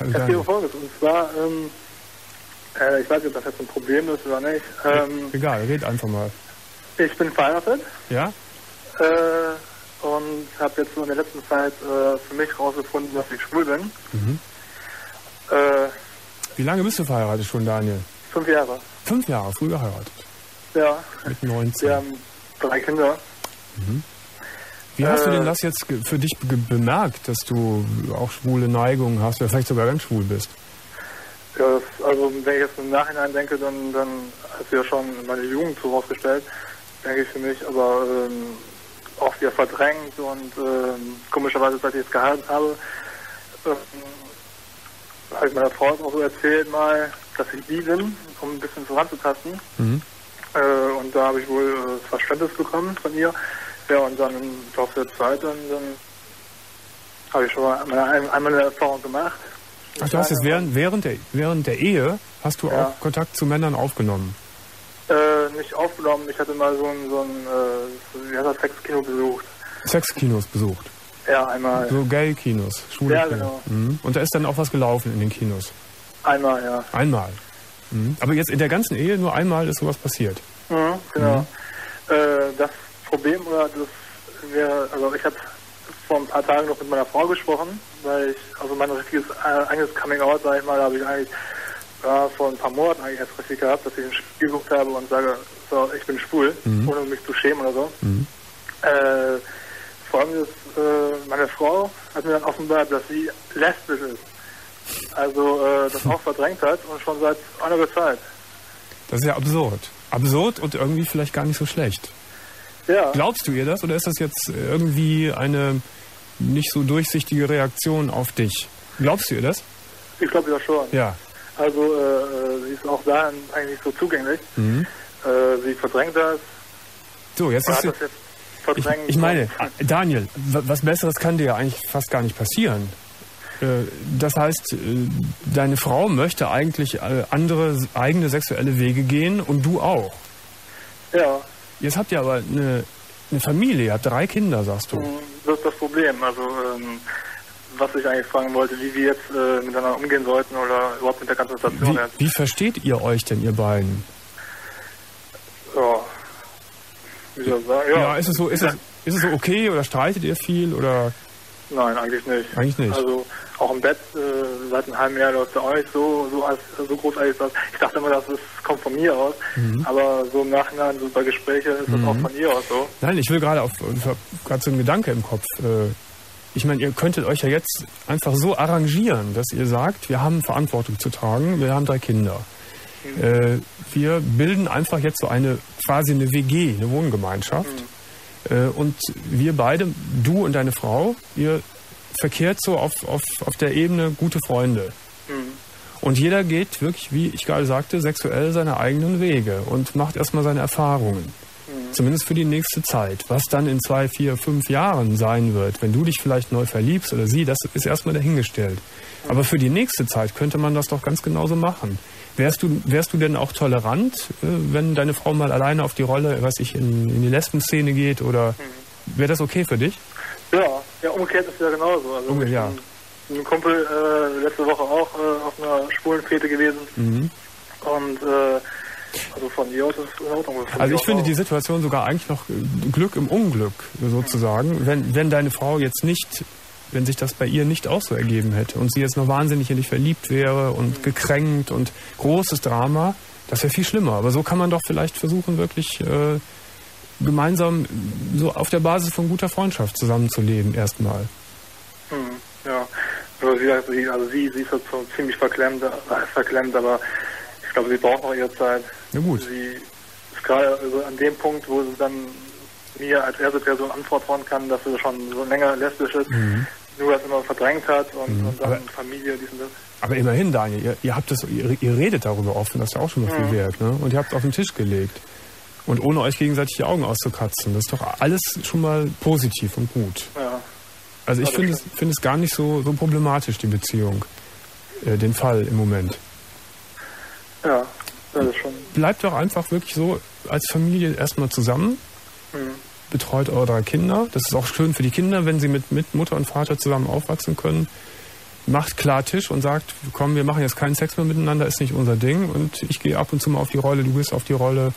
Hallo, Ich habe hier folgendes. Und zwar, ähm, äh, ich weiß nicht, ob das jetzt ein Problem ist oder nicht. Ähm, Egal, red einfach mal. ich bin verheiratet Ja? äh, und habe jetzt so in der letzten Zeit äh, für mich herausgefunden, dass ich schwul bin. Mhm. Äh, Wie lange bist du verheiratet schon, Daniel? fünf Jahre. Fünf Jahre, früh geheiratet. Ja, Mit 19. wir haben drei Kinder. Wie hast du Äh, denn das jetzt für dich be bemerkt, dass du auch schwule Neigungen hast oder vielleicht sogar ganz schwul bist? Ja, das, also wenn ich jetzt im Nachhinein denke, dann, dann hat sie ja schon meine Jugend so rausgestellt, denke ich für mich, aber ähm, oft ja verdrängt und ähm, komischerweise, seit ich es geheiratet habe, ähm, habe ich meiner Frau auch so erzählt mal, dass ich die bin, um ein bisschen voranzutasten. Mhm. Äh, und da habe ich wohl äh, Verständnis bekommen von ihr. Ja, und dann im Laufe der Zeit, dann, dann habe ich schon mal meine, einmal eine Erfahrung gemacht. Ach, du hast jetzt während, während, der, während der Ehe hast du Ja. auch Kontakt zu Männern aufgenommen. Äh, nicht aufgenommen. Ich hatte mal so ein, so ein äh, wie heißt das, Sexkino besucht. Sexkinos besucht. Ja, einmal. So Gay-Kinos, schwule Ja, Kinos. genau. Mhm. Und da ist dann auch was gelaufen in den Kinos. Einmal, ja. Einmal. Mhm. Aber jetzt in der ganzen Ehe nur einmal ist sowas passiert. Mhm, genau. Äh, das Problem oder das wäre, also ich habe vor ein paar Tagen noch mit meiner Frau gesprochen, weil ich, also mein richtiges äh, eigenes Coming Out, sag ich mal, habe ich eigentlich ja, vor ein paar Monaten eigentlich erst richtig gehabt, dass ich ein Spiel gesucht habe und sage, so, ich bin schwul, Mhm. ohne mich zu schämen oder so. Mhm. Äh, Folgendes, äh, meine Frau hat mir dann offenbart, dass sie lesbisch ist. Also äh, das auch verdrängt hat und schon seit einiger Zeit. Das ist ja absurd. Absurd und irgendwie vielleicht gar nicht so schlecht. Ja, Glaubst du ihr das oder ist das jetzt irgendwie eine nicht so durchsichtige Reaktion auf dich? Glaubst du ihr das? ich glaube ja schon. Ja. Also äh, äh, sie ist auch da eigentlich so zugänglich. Mhm. Äh, sie verdrängt das. So, jetzt ist hat jetzt ich, ich meine, Daniel, wa- was Besseres kann dir ja eigentlich fast gar nicht passieren. Äh, Das heißt, äh, deine Frau möchte eigentlich äh, andere eigene sexuelle Wege gehen und du auch. Ja, Jetzt habt ihr aber eine, eine Familie, ihr habt drei Kinder, sagst du. mh, das ist das Problem. Also ähm, was ich eigentlich fragen wollte, wie wir jetzt äh, miteinander umgehen sollten oder überhaupt mit der ganzen Situation Wie, wie versteht ihr euch denn, ihr beiden? Ja. Wie soll ich sagen? Ja, Ja, ist es so, ist es, ist es so okay oder streitet ihr viel oder Nein, eigentlich nicht. eigentlich nicht? Also auch im Bett äh, seit einem halben Jahr läuft es auch nicht so, so, als, so großartig. Aus. Ich dachte immer, das ist, kommt von mir aus, Mhm. aber so im Nachhinein, so bei Gesprächen ist das auch von ihr aus so. Nein, ich will gerade auf ich hab gerade so einen Gedanke im Kopf. Äh, Ich meine, ihr könntet euch ja jetzt einfach so arrangieren, dass ihr sagt, wir haben Verantwortung zu tragen, wir haben drei Kinder. Äh, wir bilden einfach jetzt so eine quasi eine WG, eine Wohngemeinschaft. Äh, und wir beide, du und deine Frau, ihr verkehrt so auf, auf, auf der Ebene gute Freunde. Mhm. Und jeder geht wirklich, wie ich gerade sagte, sexuell seine eigenen Wege und macht erstmal seine Erfahrungen. Zumindest für die nächste Zeit. Was dann in zwei, vier, fünf Jahren sein wird, wenn du dich vielleicht neu verliebst oder sie, das ist erstmal dahingestellt. Aber für die nächste Zeit könnte man das doch ganz genauso machen. Wärst du, wärst du denn auch tolerant, äh, wenn deine Frau mal alleine auf die Rolle, weiß ich, in, in die Lesbenszene geht oder wäre das okay für dich? Ja, ja, umgekehrt ist es ja genauso. Also ich ja. bin mit einem Kumpel äh, letzte Woche auch äh, auf einer schwulen Fete gewesen Mhm. und äh, Also von ihr aus ist es in Ordnung. Also ich finde auch. die Situation sogar eigentlich noch Glück im Unglück sozusagen, wenn, wenn deine Frau jetzt nicht, wenn sich das bei ihr nicht auch so ergeben hätte und sie jetzt noch wahnsinnig in dich verliebt wäre und gekränkt und großes Drama, das wäre viel schlimmer. Aber so kann man doch vielleicht versuchen, wirklich äh, gemeinsam so auf der Basis von guter Freundschaft zusammenzuleben erstmal. Hm, ja. Also sie, also sie, sie, ist jetzt so ziemlich verklemmt, verklemmt, aber ich glaube, sie braucht noch ihre Zeit. Na gut. Sie ist gerade also an dem Punkt, wo sie dann mir als erste Person anvertrauen kann, dass sie schon so länger lesbisch ist, nur das immer verdrängt hat und, und dann Mhm. Aber- Familie, dies und das. Aber immerhin, Daniel, ihr, ihr habt das, ihr, ihr redet darüber offen, das ist ja auch schon mal viel wert, ne? Und ihr habt es auf den Tisch gelegt. Und ohne euch gegenseitig die Augen auszukratzen. Das ist doch alles schon mal positiv und gut. Ja. Also ich finde es, finde es gar nicht so, so problematisch, die Beziehung. Äh, den Fall im Moment. Ja, das ist schon. Bleibt doch einfach wirklich so als Familie erstmal zusammen. Hm. Betreut eure drei Kinder. Das ist auch schön für die Kinder, wenn sie mit, mit Mutter und Vater zusammen aufwachsen können. Macht klar Tisch und sagt, komm, wir machen jetzt keinen Sex mehr miteinander, ist nicht unser Ding. Und ich gehe ab und zu mal auf die Rolle, du gehst auf die Rolle.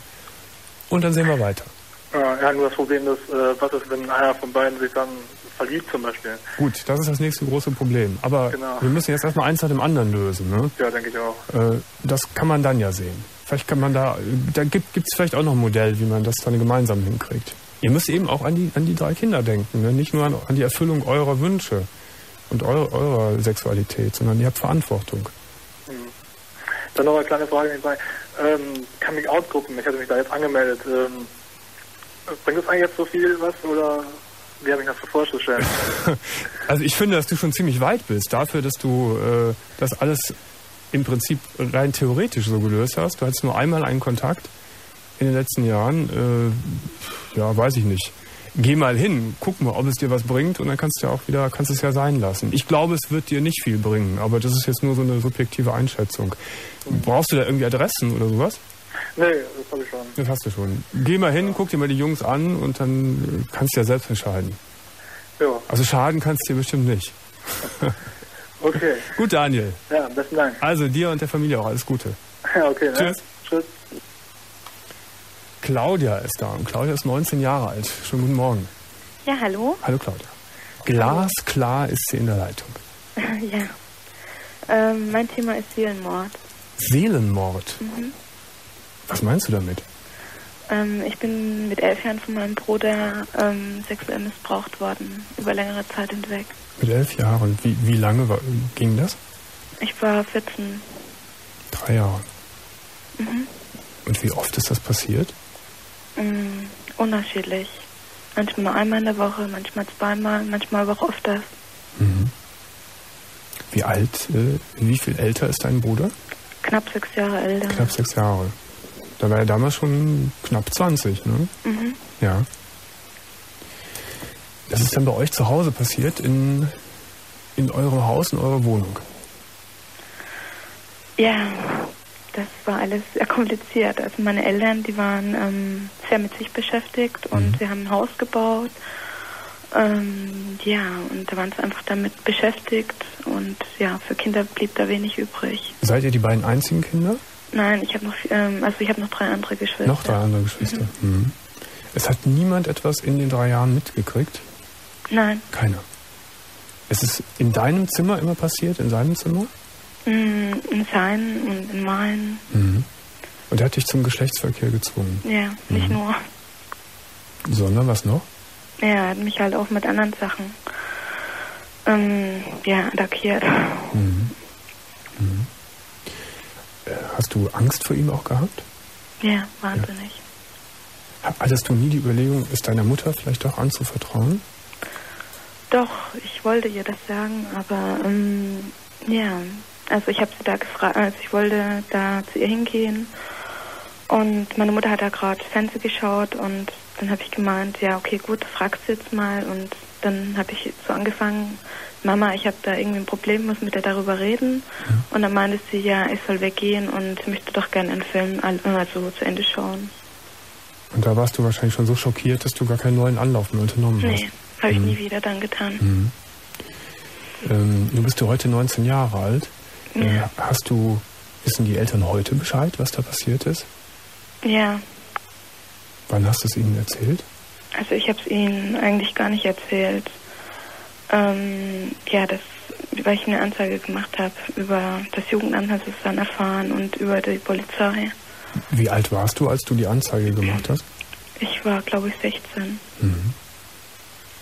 Und dann sehen wir weiter. Ja, nur das Problem ist, äh, was ist, wenn einer von beiden sich dann verliebt zum Beispiel? Gut, das ist das nächste große Problem. Aber Genau. wir müssen jetzt erstmal eins nach dem anderen lösen. Ne? Ja, denke ich auch. Äh, das kann man dann ja sehen. Vielleicht kann man da, da gibt es vielleicht auch noch ein Modell, wie man das dann gemeinsam hinkriegt. Ihr müsst eben auch an die, an die drei Kinder denken, ne? nicht nur an, an die Erfüllung eurer Wünsche und eure, eurer Sexualität, sondern ihr habt Verantwortung. Dann noch eine kleine Frage nebenbei. Ähm, Coming-out-Gruppen, ich hatte mich da jetzt angemeldet. Ähm, bringt das eigentlich jetzt so viel was oder wie habe ich das so vorzustellen? Also ich finde, dass du schon ziemlich weit bist dafür, dass du äh, das alles im Prinzip rein theoretisch so gelöst hast. Du hattest nur einmal einen Kontakt in den letzten Jahren. Äh, ja, weiß ich nicht. Geh mal hin, guck mal, ob es dir was bringt und dann kannst du ja auch wieder, kannst es ja sein lassen. Ich glaube, es wird dir nicht viel bringen, aber das ist jetzt nur so eine subjektive Einschätzung. Brauchst du da irgendwie Adressen oder sowas? nee, das habe ich schon. Das hast du schon. Geh mal hin, guck dir mal die Jungs an und dann äh, kannst du ja selbst entscheiden. Ja, Also schaden kannst du dir bestimmt nicht. okay. Gut, Daniel. Ja, besten Dank. Also dir und der Familie auch alles Gute. Ja, okay. Ne? Tschüss. Tschüss. Claudia ist da und Claudia ist 19 Jahre alt. Schönen guten Morgen. Ja, hallo. Hallo Claudia. Glasklar ist sie in der Leitung. ja. Ähm, mein Thema ist Seelenmord. Seelenmord. Was meinst du damit? Ähm, ich bin mit elf Jahren von meinem Bruder ähm, sexuell missbraucht worden, über längere Zeit hinweg. Mit elf Jahren. Wie, wie lange war, ging das? Ich war 14. Drei Jahre. Mhm. Und wie oft ist das passiert? Mm, unterschiedlich. Manchmal einmal in der Woche, manchmal zweimal, manchmal aber auch öfters. Mhm. Wie alt, äh, wie viel älter ist dein Bruder? Knapp sechs Jahre älter. Knapp sechs Jahre. Da war er damals schon knapp 20, ne? Mhm. Ja. Das ist dann bei euch zu Hause passiert, in, in eurem Haus, in eurer Wohnung. Ja, das war alles sehr kompliziert. Also meine Eltern, die waren ähm, sehr mit sich beschäftigt und Mhm. wir haben ein Haus gebaut. Ähm, ja, und da waren sie einfach damit beschäftigt und ja, für Kinder blieb da wenig übrig. Seid ihr die beiden einzigen Kinder? Nein, ich habe noch, ähm, also ich habe noch drei andere Geschwister. Noch drei andere Geschwister. Mhm. Es hat niemand etwas in den drei Jahren mitgekriegt? Nein, Keiner. Es ist in deinem Zimmer immer passiert, in seinem Zimmer? Mm, in seinen und in meinen. Mhm. Und er hat dich zum Geschlechtsverkehr gezwungen. Ja, nicht Mhm. nur. Sondern was noch? Ja, er hat mich halt auch mit anderen Sachen ähm, ja, attackiert. Mhm. Mhm. Äh, Hast du Angst vor ihm auch gehabt? Ja, wahnsinnig. Hattest du nie die Überlegung, es deiner Mutter vielleicht auch anzuvertrauen? Doch, ich wollte ihr das sagen, aber ähm, ja, also ich habe sie da gefragt, also ich wollte da zu ihr hingehen und meine Mutter hat da gerade Fernsehen geschaut und dann habe ich gemeint, ja okay gut, fragst du jetzt mal und dann habe ich so angefangen, Mama, ich habe da irgendwie ein Problem, muss mit dir darüber reden und dann meinte sie, ja, ich soll weggehen und möchte doch gerne einen Film al- also zu Ende schauen. Und da warst du wahrscheinlich schon so schockiert, dass du gar keinen neuen Anlauf mehr unternommen hast. Nee, habe ich nie wieder dann getan. Mhm. Ähm, nun bist du heute 19 Jahre alt. Äh, Ja. hast du, wissen die Eltern heute Bescheid, was da passiert ist? Ja, Wann hast du es ihnen erzählt? also ich habe es ihnen eigentlich gar nicht erzählt. Ähm, ja, das, weil ich eine Anzeige gemacht habe über das Jugendamt, hat es dann erfahren und über die Polizei. Wie alt warst du, als du die Anzeige gemacht hast? Ich war, glaube ich, 16. Mhm.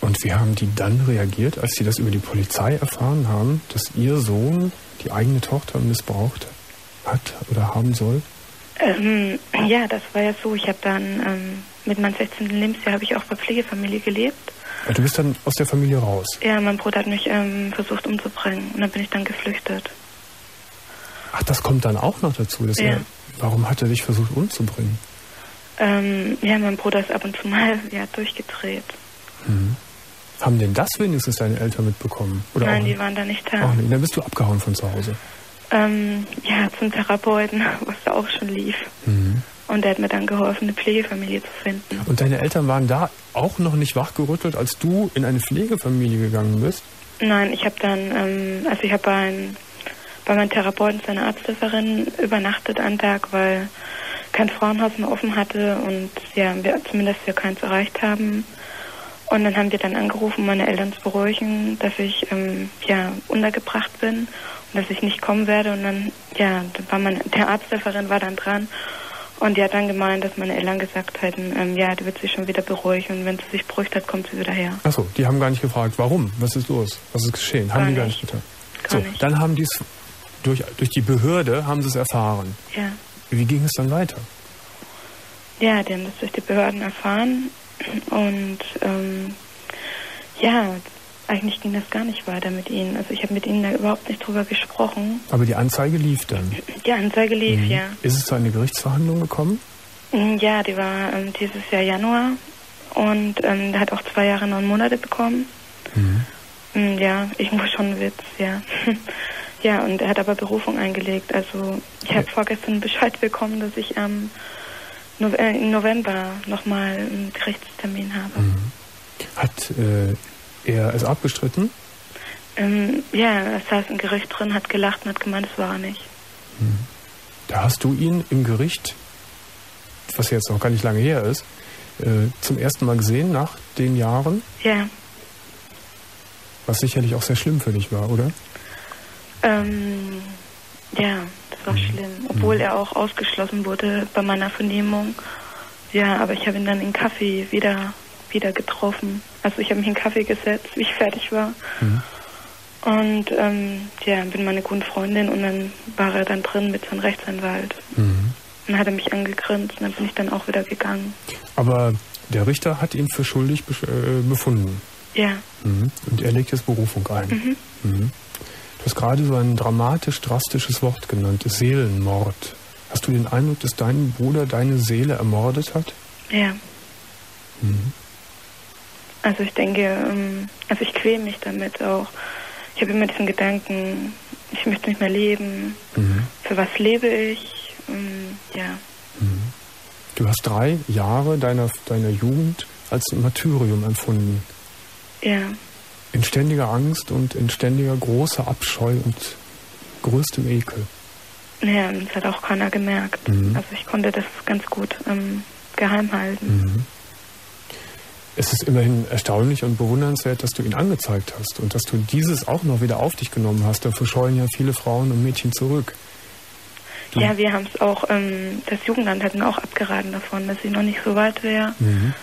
Und wie haben die dann reagiert, als sie das über die Polizei erfahren haben, dass ihr Sohn die eigene Tochter missbraucht hat oder haben soll? Ähm, ja, das war ja so. Ich habe dann ähm, mit meinem 16. Lebensjahr habe ich auch bei Pflegefamilie gelebt. Ja, du bist dann aus der Familie raus. Ja, mein Bruder hat mich ähm, versucht umzubringen und dann bin ich dann geflüchtet. Ach, das kommt dann auch noch dazu. Ja. er, warum hat er dich versucht umzubringen? Ähm, ja, mein Bruder ist ab und zu mal ja, durchgedreht. Mhm. Haben denn das wenigstens deine Eltern mitbekommen? Oder Nein, die waren da nicht da. Auch nicht. Dann bist du abgehauen von zu Hause. Ähm, ja, zum Therapeuten, was da auch schon lief. Mhm. Und der hat mir dann geholfen, eine Pflegefamilie zu finden. Und deine Eltern waren da auch noch nicht wachgerüttelt, als du in eine Pflegefamilie gegangen bist? Nein, ich habe dann, ähm, also ich habe bei, bei meinem Therapeuten, seiner Arzthelferin, übernachtet einen Tag, weil kein Frauenhaus mehr offen hatte und ja, wir zumindest wir keins erreicht haben. Und dann haben wir dann angerufen, meine Eltern zu beruhigen, dass ich ähm, ja untergebracht bin und dass ich nicht kommen werde. Und dann, ja, war meine, der Arzthelferin war dann dran und die hat dann gemeint, dass meine Eltern gesagt hätten, ähm, ja, die wird sich schon wieder beruhigen und wenn sie sich beruhigt hat, kommt sie wieder her. Achso, die haben gar nicht gefragt, warum? Was ist los? Was ist geschehen? Haben Gar die gar nicht. nicht getan. Gar so, nicht. dann haben die es durch, durch die Behörde haben sie es erfahren. Ja. Wie ging es dann weiter? Ja, die haben das durch die Behörden erfahren und ähm, ja, eigentlich ging das gar nicht weiter mit ihnen. Also ich habe mit ihnen da überhaupt nicht drüber gesprochen. Aber die Anzeige lief dann. Die Anzeige lief, Mhm. ja. Ist es zu einer Gerichtsverhandlung gekommen? Mm, Ja, die war ähm, dieses Jahr Januar und ähm, der hat auch zwei Jahre neun Monate bekommen. Mm, Ja, irgendwo schon ein Witz, ja. ja, und er hat aber Berufung eingelegt. Also ich habe vorgestern Bescheid bekommen, dass ich am no äh, im November nochmal einen Gerichtstermin habe. Hat äh, er es abgestritten? Ähm, ja, er saß im Gericht drin, hat gelacht und hat gemeint, es war er nicht. Da hast du ihn im Gericht, was jetzt noch gar nicht lange her ist, äh, zum ersten Mal gesehen nach den Jahren, Ja, was sicherlich auch sehr schlimm für dich war, oder? ähm, ja, war schlimm. Obwohl er auch ausgeschlossen wurde bei meiner Vernehmung. Ja, aber ich habe ihn dann in Kaffee wieder, wieder getroffen. Also ich habe mich in Kaffee gesetzt, wie ich fertig war. Und ähm, ja, bin meine gute Freundin und dann war er dann drin mit seinem Rechtsanwalt. Mhm. Und dann hat er mich angegrinst und dann bin ich dann auch wieder gegangen. Aber der Richter hat ihn für schuldig äh, befunden. Ja, Mhm. Und er legt jetzt Berufung ein. Mhm. Mhm. Du hast gerade so ein dramatisch drastisches Wort genannt, Seelenmord. Hast du den Eindruck, dass dein Bruder deine Seele ermordet hat? ja. Mhm. Also ich denke, ähm, also ich quäle mich damit auch. Ich habe immer diesen Gedanken, ich möchte nicht mehr leben. Mhm. Für was lebe ich? Ähm, ja, Du hast drei Jahre deiner, deiner Jugend als Martyrium empfunden. ja, In ständiger Angst und in ständiger großer Abscheu und größtem Ekel. ja, das hat auch keiner gemerkt. Mhm. Also ich konnte das ganz gut ähm, geheim halten. Mhm. Es ist immerhin erstaunlich und bewundernswert, dass du ihn angezeigt hast und dass du dieses auch noch wieder auf dich genommen hast. Dafür scheuen ja viele Frauen und Mädchen zurück. Du- Ja, wir haben es auch, ähm, das Jugendamt hat mir auch abgeraten davon, dass ich noch nicht so weit wäre. Mhm.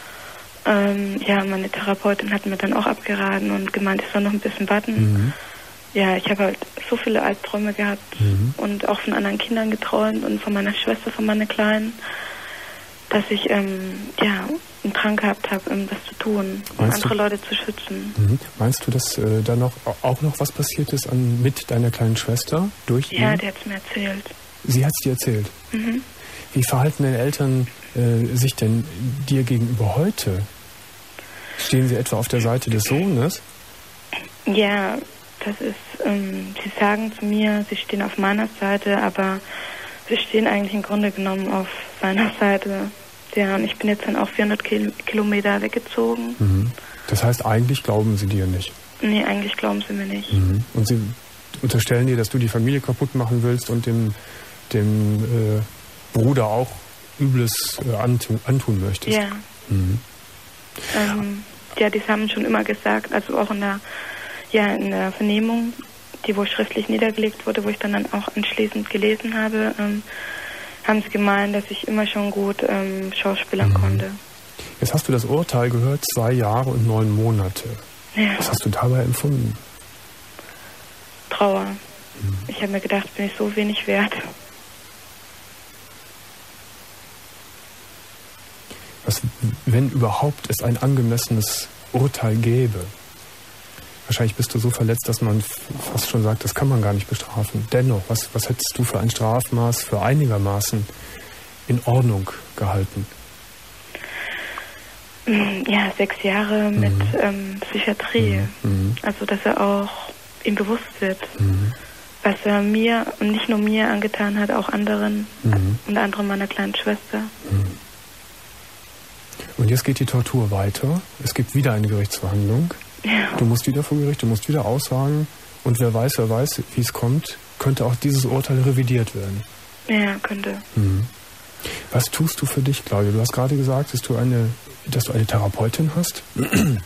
Ähm, ja, meine Therapeutin hat mir dann auch abgeraten und gemeint, ich soll noch ein bisschen warten. Mhm. Ja, ich habe halt so viele Albträume gehabt Mhm. und auch von anderen Kindern geträumt und von meiner Schwester, von meiner Kleinen, dass ich ähm, ja einen Drang gehabt habe, ähm, das zu tun, um Meinst du- andere Leute zu schützen. Mhm. Meinst du, dass äh, da noch auch noch was passiert ist an, mit deiner kleinen Schwester durch Ja, ihn? der hat es mir erzählt. Sie hat es dir erzählt. Mhm. Wie verhalten deine Eltern äh, sich denn dir gegenüber heute? Stehen sie etwa auf der Seite des Sohnes? Ja, das ist, ähm, sie sagen zu mir, sie stehen auf meiner Seite, aber sie stehen eigentlich im Grunde genommen auf seiner Seite. Ja, und ich bin jetzt dann auch 400 Kil Kilometer weggezogen. Mhm. Das heißt, eigentlich glauben sie dir nicht. Nee, eigentlich glauben sie mir nicht. Mhm. Und sie unterstellen dir, dass du die Familie kaputt machen willst und dem, dem äh, Bruder auch Übles äh, antun, antun möchtest. Ja. Mhm. Ähm, ja, das haben schon immer gesagt, also auch in der, ja, in der Vernehmung, die wo schriftlich niedergelegt wurde, wo ich dann, dann auch anschließend gelesen habe, ähm, haben sie gemeint, dass ich immer schon gut ähm, schauspielern Mhm. konnte. Jetzt hast du das Urteil gehört, zwei Jahre und neun Monate. Ja, Was hast du dabei empfunden? Trauer. Mhm. Ich habe mir gedacht, bin ich so wenig wert. Was, wenn überhaupt es ein angemessenes Urteil gäbe? Wahrscheinlich bist du so verletzt, dass man fast schon sagt, das kann man gar nicht bestrafen. Dennoch, was, was hättest du für ein Strafmaß für einigermaßen in Ordnung gehalten? Ja, sechs Jahre mit ähm, Psychiatrie. Mhm. Also, dass er auch ihm bewusst wird, Mhm. was er mir und nicht nur mir angetan hat, auch anderen, Mhm. unter anderem meiner kleinen Schwester. Und jetzt geht die Tortur weiter. Es gibt wieder eine Gerichtsverhandlung. Ja, Du musst wieder vor Gericht, du musst wieder aussagen. Und wer weiß, wer weiß, wie es kommt, könnte auch dieses Urteil revidiert werden. ja, könnte. Mhm. Was tust du für dich, Claudia? Du hast gerade gesagt, dass du eine, dass du eine Therapeutin hast.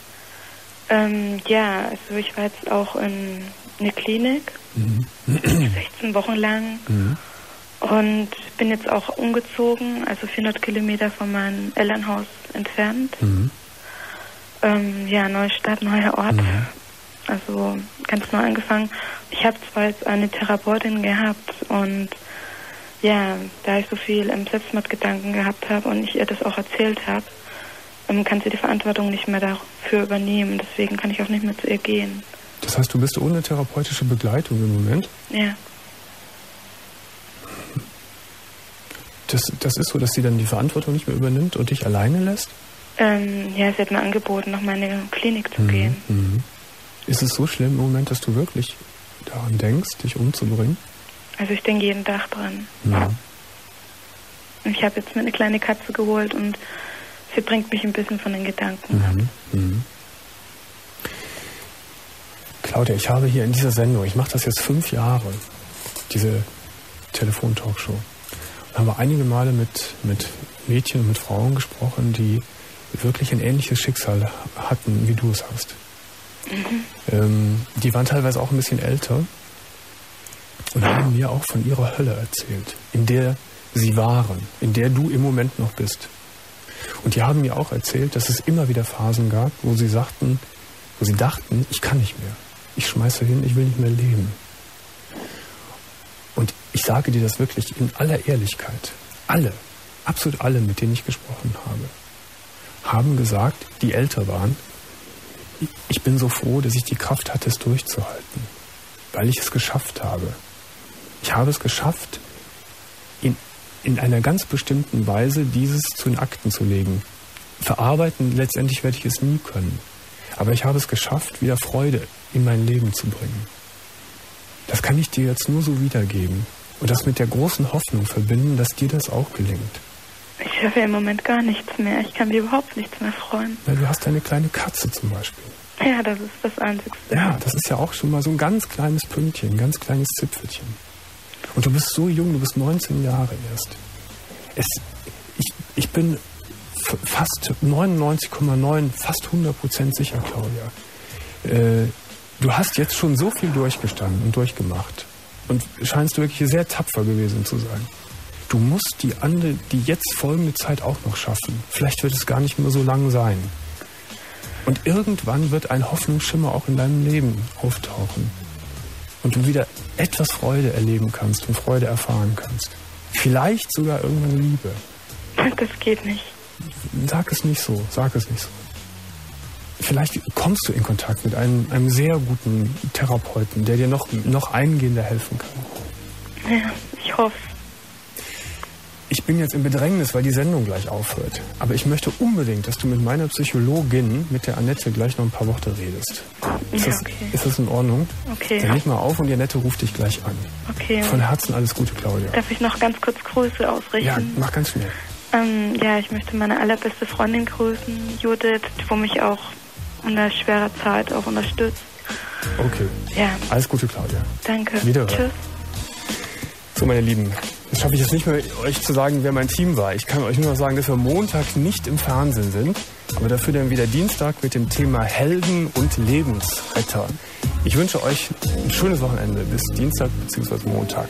Ähm, ja, also ich war jetzt auch in eine Klinik, Mhm. 16 Wochen lang. Mhm. Und bin jetzt auch umgezogen, also 400 Kilometer von meinem Elternhaus entfernt. Mhm. Ähm, ja, neue Stadt, neuer Ort. Also ganz neu angefangen. Ich habe zwar jetzt eine Therapeutin gehabt und ja, da ich so viel im Selbstmordgedanken gehabt habe und ich ihr das auch erzählt habe, ähm, kann sie die Verantwortung nicht mehr dafür übernehmen. Deswegen kann ich auch nicht mehr zu ihr gehen. Das heißt, du bist ohne therapeutische Begleitung im Moment. Ja, Das, das ist so, dass sie dann die Verantwortung nicht mehr übernimmt und dich alleine lässt? ähm, ja, sie hat mir angeboten, noch mal in eine Klinik zu gehen. Mhm. Ist es so schlimm im Moment, dass du wirklich daran denkst, dich umzubringen? Also ich denke jeden Tag dran. Mhm. Und Ich habe jetzt mir eine kleine Katze geholt und sie bringt mich ein bisschen von den Gedanken ab. Mhm. Mhm. Claudia, ich habe hier in dieser Sendung, ich mache das jetzt fünf Jahre, diese Telefontalkshow. Haben wir einige Male mit, mit Mädchen und mit Frauen gesprochen, die wirklich ein ähnliches Schicksal hatten, wie du es hast. Ähm, die waren teilweise auch ein bisschen älter und haben mir auch von ihrer Hölle erzählt, in der sie waren, in der du im Moment noch bist. Und die haben mir auch erzählt, dass es immer wieder Phasen gab, wo sie sagten, wo sie dachten, ich kann nicht mehr. Ich schmeiße hin, ich will nicht mehr leben. Und ich sage dir das wirklich in aller Ehrlichkeit. Alle, absolut alle, mit denen ich gesprochen habe, haben gesagt, die älter waren, ich- bin so froh, dass ich die Kraft hatte, es durchzuhalten, weil ich es geschafft habe. Ich habe es geschafft, in, in einer ganz bestimmten Weise dieses zu den Akten zu legen. Verarbeiten, letztendlich werde ich es nie können. Aber ich habe es geschafft, wieder Freude in mein Leben zu bringen. Das kann ich dir jetzt nur so wiedergeben und das mit der großen Hoffnung verbinden, dass dir das auch gelingt. Ich höre im Moment gar nichts mehr. Ich kann mir überhaupt nichts mehr freuen. Na, du hast eine kleine Katze zum Beispiel. Ja, das ist das Einzige. Ja, das ist ja auch schon mal so ein ganz kleines Pünktchen, ein ganz kleines Zipfelchen. Und du bist so jung, du bist 19 Jahre erst. Es, ich, ich bin fast 99,9, fast 100 Prozent sicher, Claudia. Äh, du hast jetzt schon so viel durchgestanden und durchgemacht und scheinst wirklich sehr tapfer gewesen zu sein. Du musst die, andere, die jetzt folgende Zeit auch noch schaffen. Vielleicht wird es gar nicht mehr so lang sein. Und irgendwann wird ein Hoffnungsschimmer auch in deinem Leben auftauchen. Und du wieder etwas Freude erleben kannst und Freude erfahren kannst. Vielleicht sogar irgendwann Liebe. Das geht nicht. Sag es nicht so, sag es nicht so. Vielleicht kommst du in Kontakt mit einem, einem sehr guten Therapeuten, der dir noch, noch eingehender helfen kann. Ja, ich hoffe. Ich bin jetzt im Bedrängnis, weil die Sendung gleich aufhört. Aber ich möchte unbedingt, dass du mit meiner Psychologin, mit der Annette, gleich noch ein paar Worte redest. Ist, Ja, das, okay. ist das in Ordnung? Okay. Dann leg mal auf und die Annette ruft dich gleich an. Okay. Von Herzen alles Gute, Claudia. Darf ich noch ganz kurz Grüße ausrichten? Ja, mach ganz schnell. Ähm, ja, ich möchte meine allerbeste Freundin grüßen, Judith, wo mich auch in der schweren Zeit auch unterstützt. Okay. Ja, Alles Gute, Claudia. danke. Wiederhören. Tschüss. So, meine Lieben, es schaffe ich es nicht mehr, euch zu sagen, wer mein Team war. Ich kann euch nur noch sagen, dass wir Montag nicht im Fernsehen sind, aber dafür dann wieder Dienstag mit dem Thema Helden und Lebensretter. Ich wünsche euch ein schönes Wochenende bis Dienstag bzw. Montag.